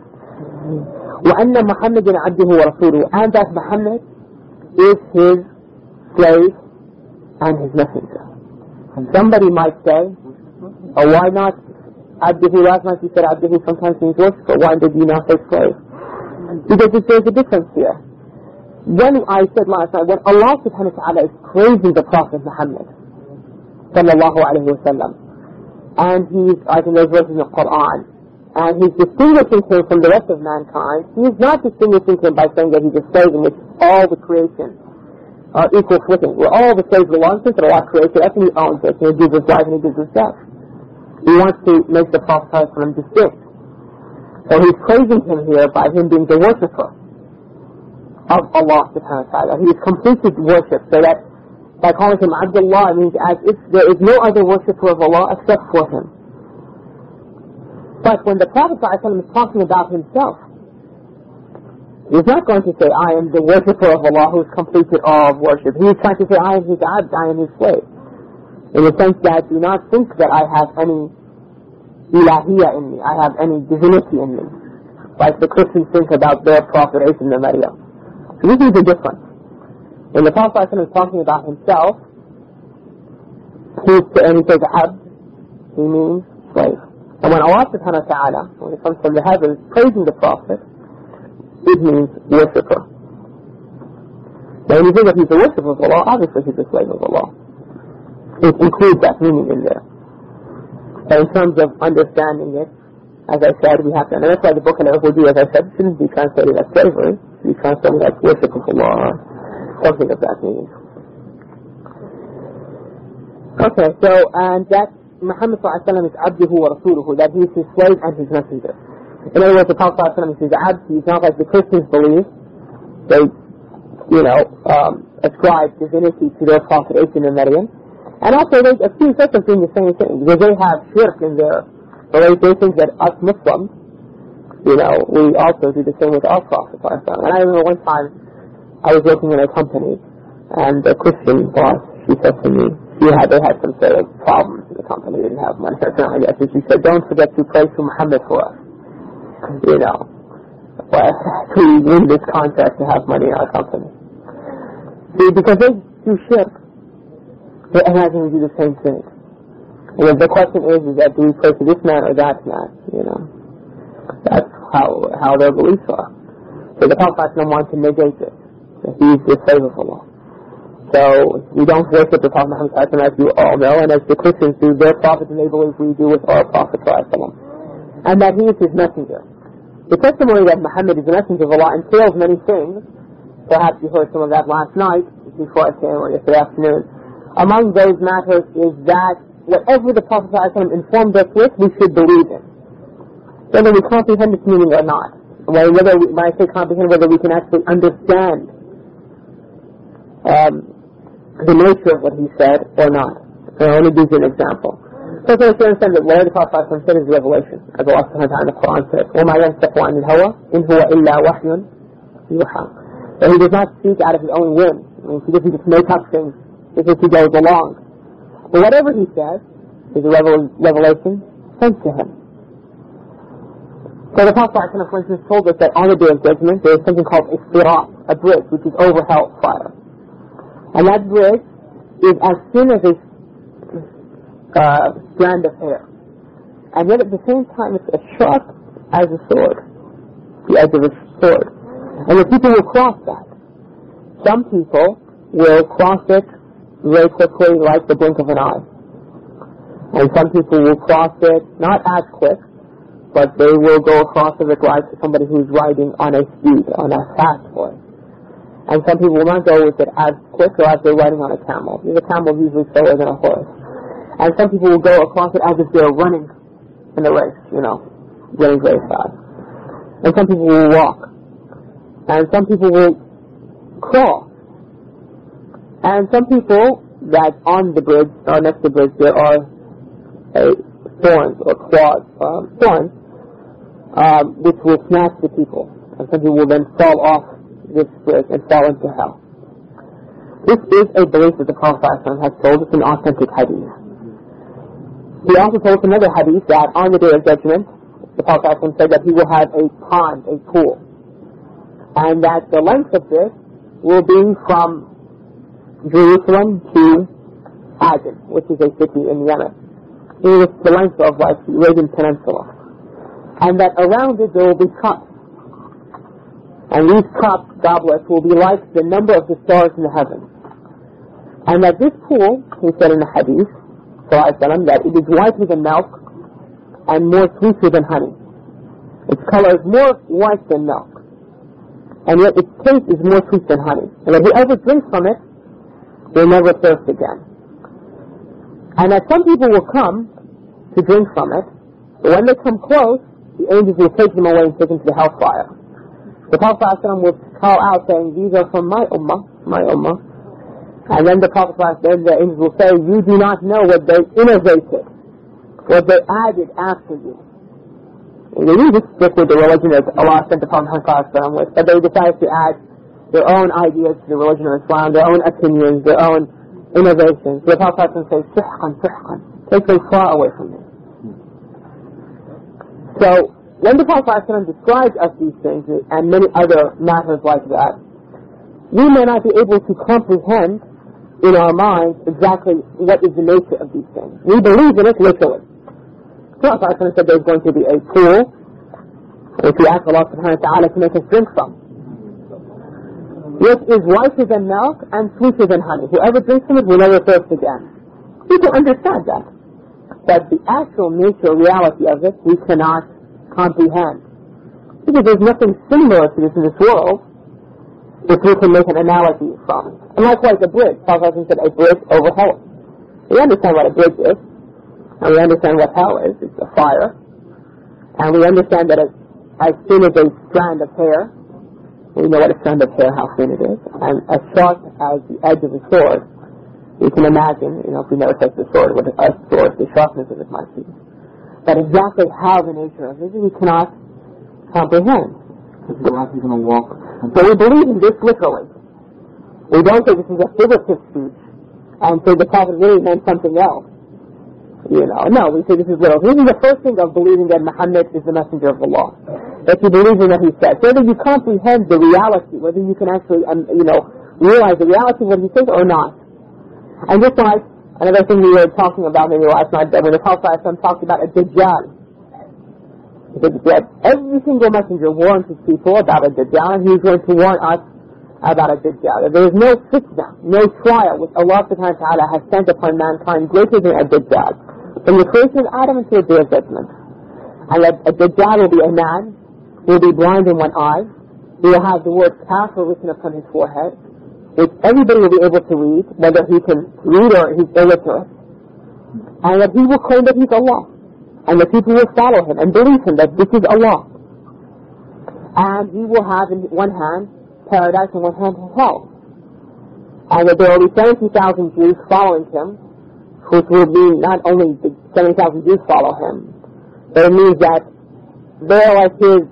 وَأَنَّ مُحَمَّدٍ عَبْدُهُ وَرَسُولُهُ And that Muhammad is his slave and his messenger. And somebody might say, oh, why not Abduhu? Last night you said Abduhu sometimes means worshiper. Why did you not say slave? Because there's a difference here. When I said last night, when Allah subhanahu wa ta'ala is praising the Prophet Muhammad sallallahu alayhi wa sallam, and he's, I think there's verses in the Quran, and he's distinguishing him from the rest of mankind, he's not distinguishing him by saying that he's a slave in which all the creation are equal footing. We're all the slaves of Allah, since Allah created us and He owns us, and He gives us life and He gives us death. He wants to make the Prophet from distinct. So He's praising Him here by Him being the worshipper of Allah subhanahu wa ta'ala. He is completed worship, so that by calling Him Abdullah it means as if there is no other worshipper of Allah except for Him. But when the Prophet ﷺ is talking about Himself, He's not going to say, I am the worshipper of Allah who's completed all of worship. He's trying to say, I am his abd, I am his slave. In the sense that do not think that I have any ilahiyya in me, I have any divinity in me. Like the Christians think about their prophet Isa Maryam. So this is the difference. When the Prophet is talking about himself, he's, and he says abd, he means slave. And when Allah subhanahu wa ta'ala, when it comes from the heavens, praising the Prophet, it means worshipper. Now when you think that he's a worshipper of Allah, obviously he's a slave of Allah. It includes that meaning in there. But in terms of understanding it, as I said, we have to, and that's why the book of Al-Ubudiyya, as I said, shouldn't be translated as slavery, it should be translated as worship of Allah, or something of that meaning. Okay, so, and that Muhammad is abduhu wa rasuluhu, that he is his slave and his messenger. In other words, the Prophet ﷺ says, Abdi, not like the Christians believe. They, you know, um, ascribe divinity to their prophet Isa and Maryam. And also they accuse us of doing the same thing, because they have shirk in their belief. They think that us Muslims, you know, we also do the same with our prophet. And I remember one time I was working in a company, and the Christian boss, she said to me, she had, they had some sort of problems in the company, they didn't have money or something like that. So she said, don't forget to pray to Muhammad for us you know, (laughs) we need this contract to have money in our company. See, because they do shirk, they imagine we do the same thing. And the question is, is that do we pray to this man or that man, you know? That's how, how their beliefs are. So the Prophet wants to negate this. That he is the slave of Allah. So we don't worship the Prophet Muhammad as you all know, and as the Christians do, their prophet and they believe we do with our Prophet and that he is his messenger. The testimony that Muhammad is the messenger of Allah entails many things. Perhaps you heard some of that last night, before I came, or yesterday afternoon. Among those matters is that whatever the Prophet informed us with, we should believe in Whether we comprehend its meaning or not. Whether we, when I say comprehend, whether we can actually understand um, the nature of what he said or not. And I'll only give you an example. First of all, you understand that whatever the Prophet ﷺ said is revelation. As Allah subhanahu wa ta'ala in the Quran says, وَمَا يَنْسَقُ عَنِ الْهَوَى إِنْ هُوَ إِلَّا وَحْيٌ يُوحَى That he does not speak out of his own whim. I mean, he doesn't just make up things just as he goes along. But whatever he says is a revel- revelation sent to him. So the Prophet instance, told us that on the day of judgment there is something called a sirat, a bridge, which is over hell fire. And that bridge is as thin as a uh, strand of hair. And yet at the same time it's as sharp as a sword, the edge of a sword. And the people will cross that. Some people will cross it very quickly like the blink of an eye. And some people will cross it not as quick, but they will go across it like somebody who's riding on a steed, on a fast horse. And some people will not go with it as quick or as they're riding on a camel. A camel is usually slower than a horse. And some people will go across it as if they're running in a race, you know, running very fast. And some people will walk. And some people will crawl. And some people that on the bridge, or next to the bridge, there are uh, thorns or claws, um, thorns, um, which will snatch the people. And some people will then fall off this bridge and fall into hell. This is a belief that the Prophet has told us in authentic hadith. He also told us another hadith that on the day of judgment, the Prophet said that he will have a pond, a pool, and that the length of this will be from Jerusalem to Aden, which is a city in Yemen. It is the length of like the Arabian Peninsula. And that around it there will be cups. And these cups, goblets, will be like the number of the stars in the heavens. And that this pool, he said in the hadith, that it is whiter than milk and more sweeter than honey. Its color is more white than milk. And yet its taste is more sweet than honey. And that whoever drinks from it will never thirst again. And that some people will come to drink from it, but when they come close, the angels will take them away and take them to the hellfire. The Prophet will call out saying, these are from my ummah, my ummah. And then the Prophet then the angels will say, you do not know what they innovated, what they added after you. And they just stick with the religion that Allah sent the Prophet with, but they decided to add their own ideas to the religion of Islam, their own opinions, their own innovations. The Prophet says, "Suhqan, suhqan," take them far away from me. So when the Prophet describes us these things and many other matters like that, we may not be able to comprehend in our minds exactly what is the nature of these things. We believe in it literally. The Prophet said there's going to be a pool which we ask Allah subhanahu wa ta'ala to make us drink from which is whiter than milk and sweeter than honey. Whoever drinks from it will never thirst again. Can understand that. But the actual nature, reality of it, we cannot comprehend. Because there's nothing similar to this in this world which we can make an analogy from. And likewise, a bridge. Prophet said a bridge over hell. We understand what a bridge is, and we understand what hell is. It's a fire. And we understand that as thin as a strand of hair, we know what a strand of hair, how thin it is, and as sharp as the edge of a sword. You can imagine, you know, if we never touched the sword, what a sword, the sharpness of it might be. But exactly how the nature of it is, we cannot comprehend. So how going to walk? So we believe in this literally. We don't say this is a figurative speech, and say the prophet really meant something else. You know, no, we say this is literal. This is the first thing of believing that Muhammad is the messenger of Allah that you believe in what he said. Whether you comprehend the reality, whether you can actually, um, you know, realize the reality of what he says or not. And just like another thing we were talking about maybe last night, when the Prophet talked about a Dajjal. Every single messenger warns his people about a Dajjal, and he's going to warn us about a Dajjal. There is no fitna, no trial which Allah subhanahu wa ta'ala has sent upon mankind greater than a Dajjal. From the creation of Adam until the day of judgment. And a, a Dajjal will be a man will be blind in one eye. He will have the word kafir written upon his forehead, which everybody will be able to read, whether he can read or he's illiterate. And that he will claim that he's Allah. And that people will follow him and believe him that this is Allah. And he will have in one hand paradise and one hand hell. And that there will be 70,000 Jews following him, which will mean not only the 70,000 Jews follow him, but it means that they're like his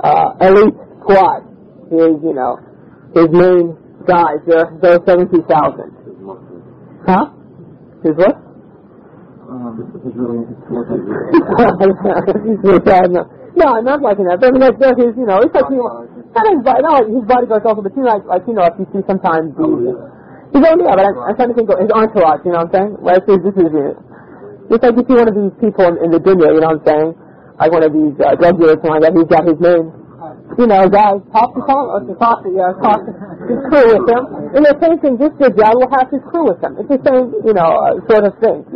uh, elite squad, his, you know, his main guys. There, there are 70,000. Huh? His what? (laughs) no, no, not like that. But I mean, like, they're his, you know, it's like, you know, not his body, not like his bodyguards also, but you know, like, like, you know, if you see sometimes the, he's only, yeah, but I'm, I'm trying to think of his entourage, you know what I'm saying? Like, this is, this is, it's like you see one of these people in, in the dunya, you know what I'm saying? Like one of these uh, drug dealers, something like that, he's got his name you know, guys talk to Paul or to talk to, yeah, talk to his crew with him. And the same thing, this guy will have his crew with him. It's the same, you know, uh, sort of thing.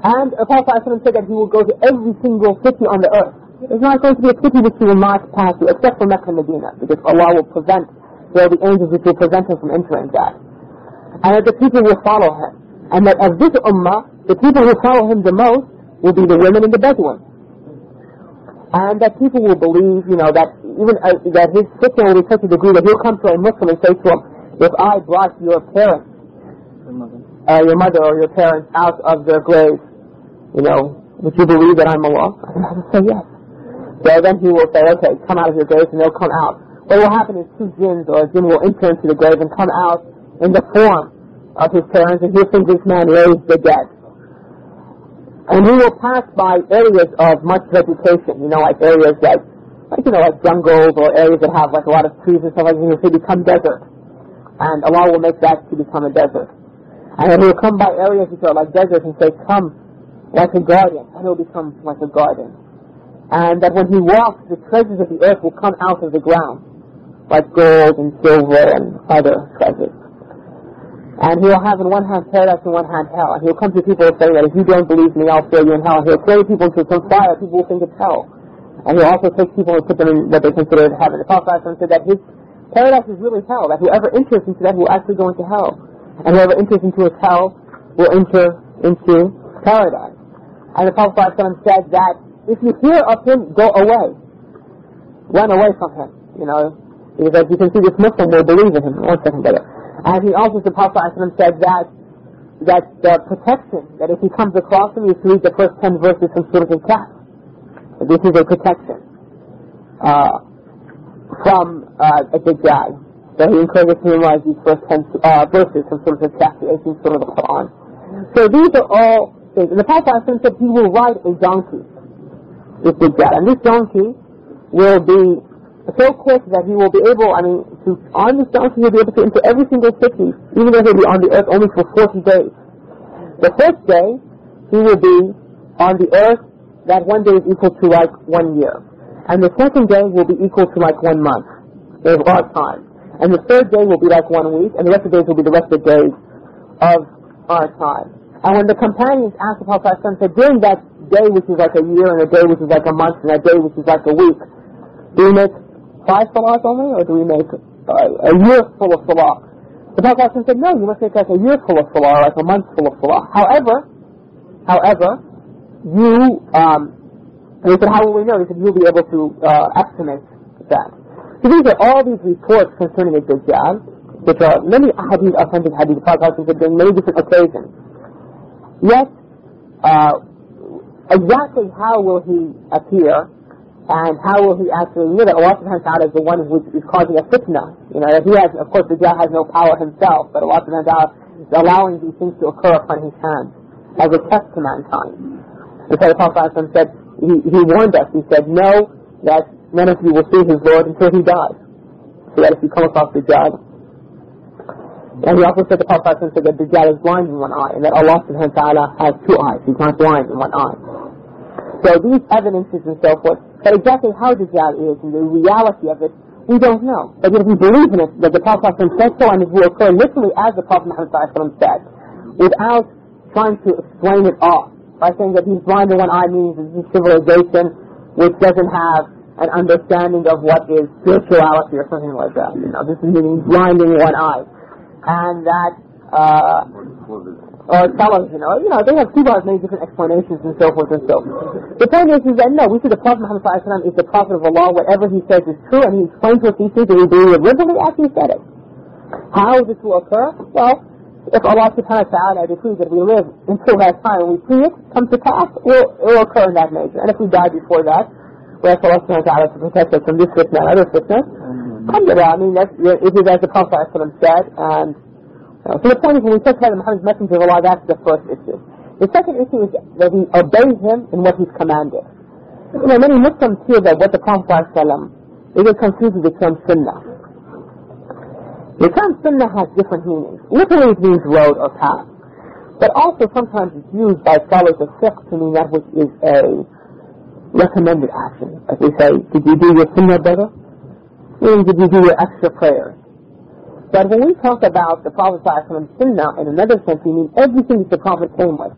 And Apostle said that he will go to every single city on the earth. There's not going to be a city which he will not pass through, except for Mecca and Medina, because Allah will prevent, there will be angels which will prevent him from entering that. And that the people will follow him. And that of this ummah, the people who follow him the most will be the women and the Bedouins and that people will believe, you know, that even uh, that his fitna will be such a degree that he'll come to a Muslim and say to him, if I brought your parents, uh, your mother or your parents out of their grave, you know, would you believe that I'm Allah? And I would say yes. So then he will say, okay, come out of your grave, and they'll come out. What will happen is two jinns or a jinn will enter into the grave and come out in the form of his parents and he'll think this man raised the dead. And we will pass by areas of much vegetation, you know, like areas like, like, you know, like jungles or areas that have like a lot of trees and stuff like that, and they become desert. And Allah will make that to become a desert. And then he will come by areas which are like deserts and say, come like a garden, and it will become like a garden. And that when he walks, the treasures of the earth will come out of the ground, like gold and silver and other treasures. And he will have in one hand paradise and one hand hell. And he'll come to people and say that if you don't believe me, I'll throw you in hell. And he'll throw people into some fire. People will think it's hell. And he'll also take people and put them in what they consider heaven. The Prophet said that his paradise is really hell. That whoever enters into that will actually go into hell. And whoever enters into his hell will enter into paradise. And the Prophet said that if you hear of him, go away. Run away from him. You know, because you can see this Muslim will believe in him. One second, brother. And he also, the Prophet said that that the protection, that if he comes across him, you to read the first ten verses from Surah Al-Kahf. This is a protection uh, from uh, a Dajjal. So he encourages him to memorize these first ten uh, verses from Surah Al-Kahf, the 18th Surah of the Quran. So these are all things. And the Prophet said he will ride a donkey, this Dajjal. And this donkey will be so quick that he will be able, I mean, to, on this donkey he'll be able to enter every single city, even though he'll be on the earth only for 40 days. The first day, he will be on the earth that one day is equal to like one year. And the second day will be equal to like one month. There's our time. And the third day will be like one week, and the rest of the days will be the rest of the days of our time. And when the companions asked the Prophet said, during that day which is like a year, and a day which is like a month, and a day which is like a week, do we make five salahs only, or do we make a year full of salah? The Prophet said, no, you must make like a year full of salah, like a month full of salah. However, however, you, um, and they said, how will we know? They said, you'll be able to uh, estimate that. So these are all these reports concerning a Dajjal, which are many hadith, authentic hadith. The Prophet said during many different occasions. Yet, uh, exactly how will he appear and how will he actually know that Allah subhanahu wa ta'ala is the one who is causing a fitna? You know, that he has, of course, the Dajjal has no power himself, but Allah subhanahu wa ta'ala is allowing these things to occur upon his hands as a test to mankind. And so the Prophet said, he, he warned us, he said, know that none of you will see his Lord until he dies. So that if you come across the Dajjal, and he also said the Prophet said that the Dajjal is blind in one eye, and that Allah subhanahu wa ta'ala has two eyes, he's not blind in one eye. So these evidences and so forth, but exactly how Dajjal is and the reality of it, we don't know. But if we believe in it, that the Prophet said so, and it will occur literally as the Prophet said, without trying to explain it off, by saying that he's blind in one eye means this is civilization which doesn't have an understanding of what is spirituality or something like that. You know, this is meaning blinding one eye. And that, uh, or fellows, you know, you know, they have have many different explanations and so forth and so forth. The point is, is that no, we see the Prophet Muhammad Sallallahu is the Prophet of Allah, whatever he says is true, and he explains what these things, and we believe it liberally as he said it. How this will occur? Well, if Allah subhanahu wa ta'ala decrees that we live until that time and we see it come to pass, it will, it will occur in that nature. And if we die before that, we ask Allah subhanahu wa ta'ala to protect us from this fitna and other fitna. Alhamdulillah, I mean, that's, it is as the Prophet said, and uh, Uh, so the point is when we talk about Muhammad's messenger of Allah, that's the first issue. The second issue is that we obey him in what he's commanded. You know, many Muslims feel that what the Prophet ﷺ, they get confused with the term sunnah. The term sunnah has different meanings. Literally it means road or path. But also sometimes it's used by scholars of fiqh to mean that which is a recommended action. Like we say, did you do your sunnah better? Meaning, did you do your extra prayers? But when we talk about the Prophet Sunnah in another sense, we mean everything that the Prophet came with.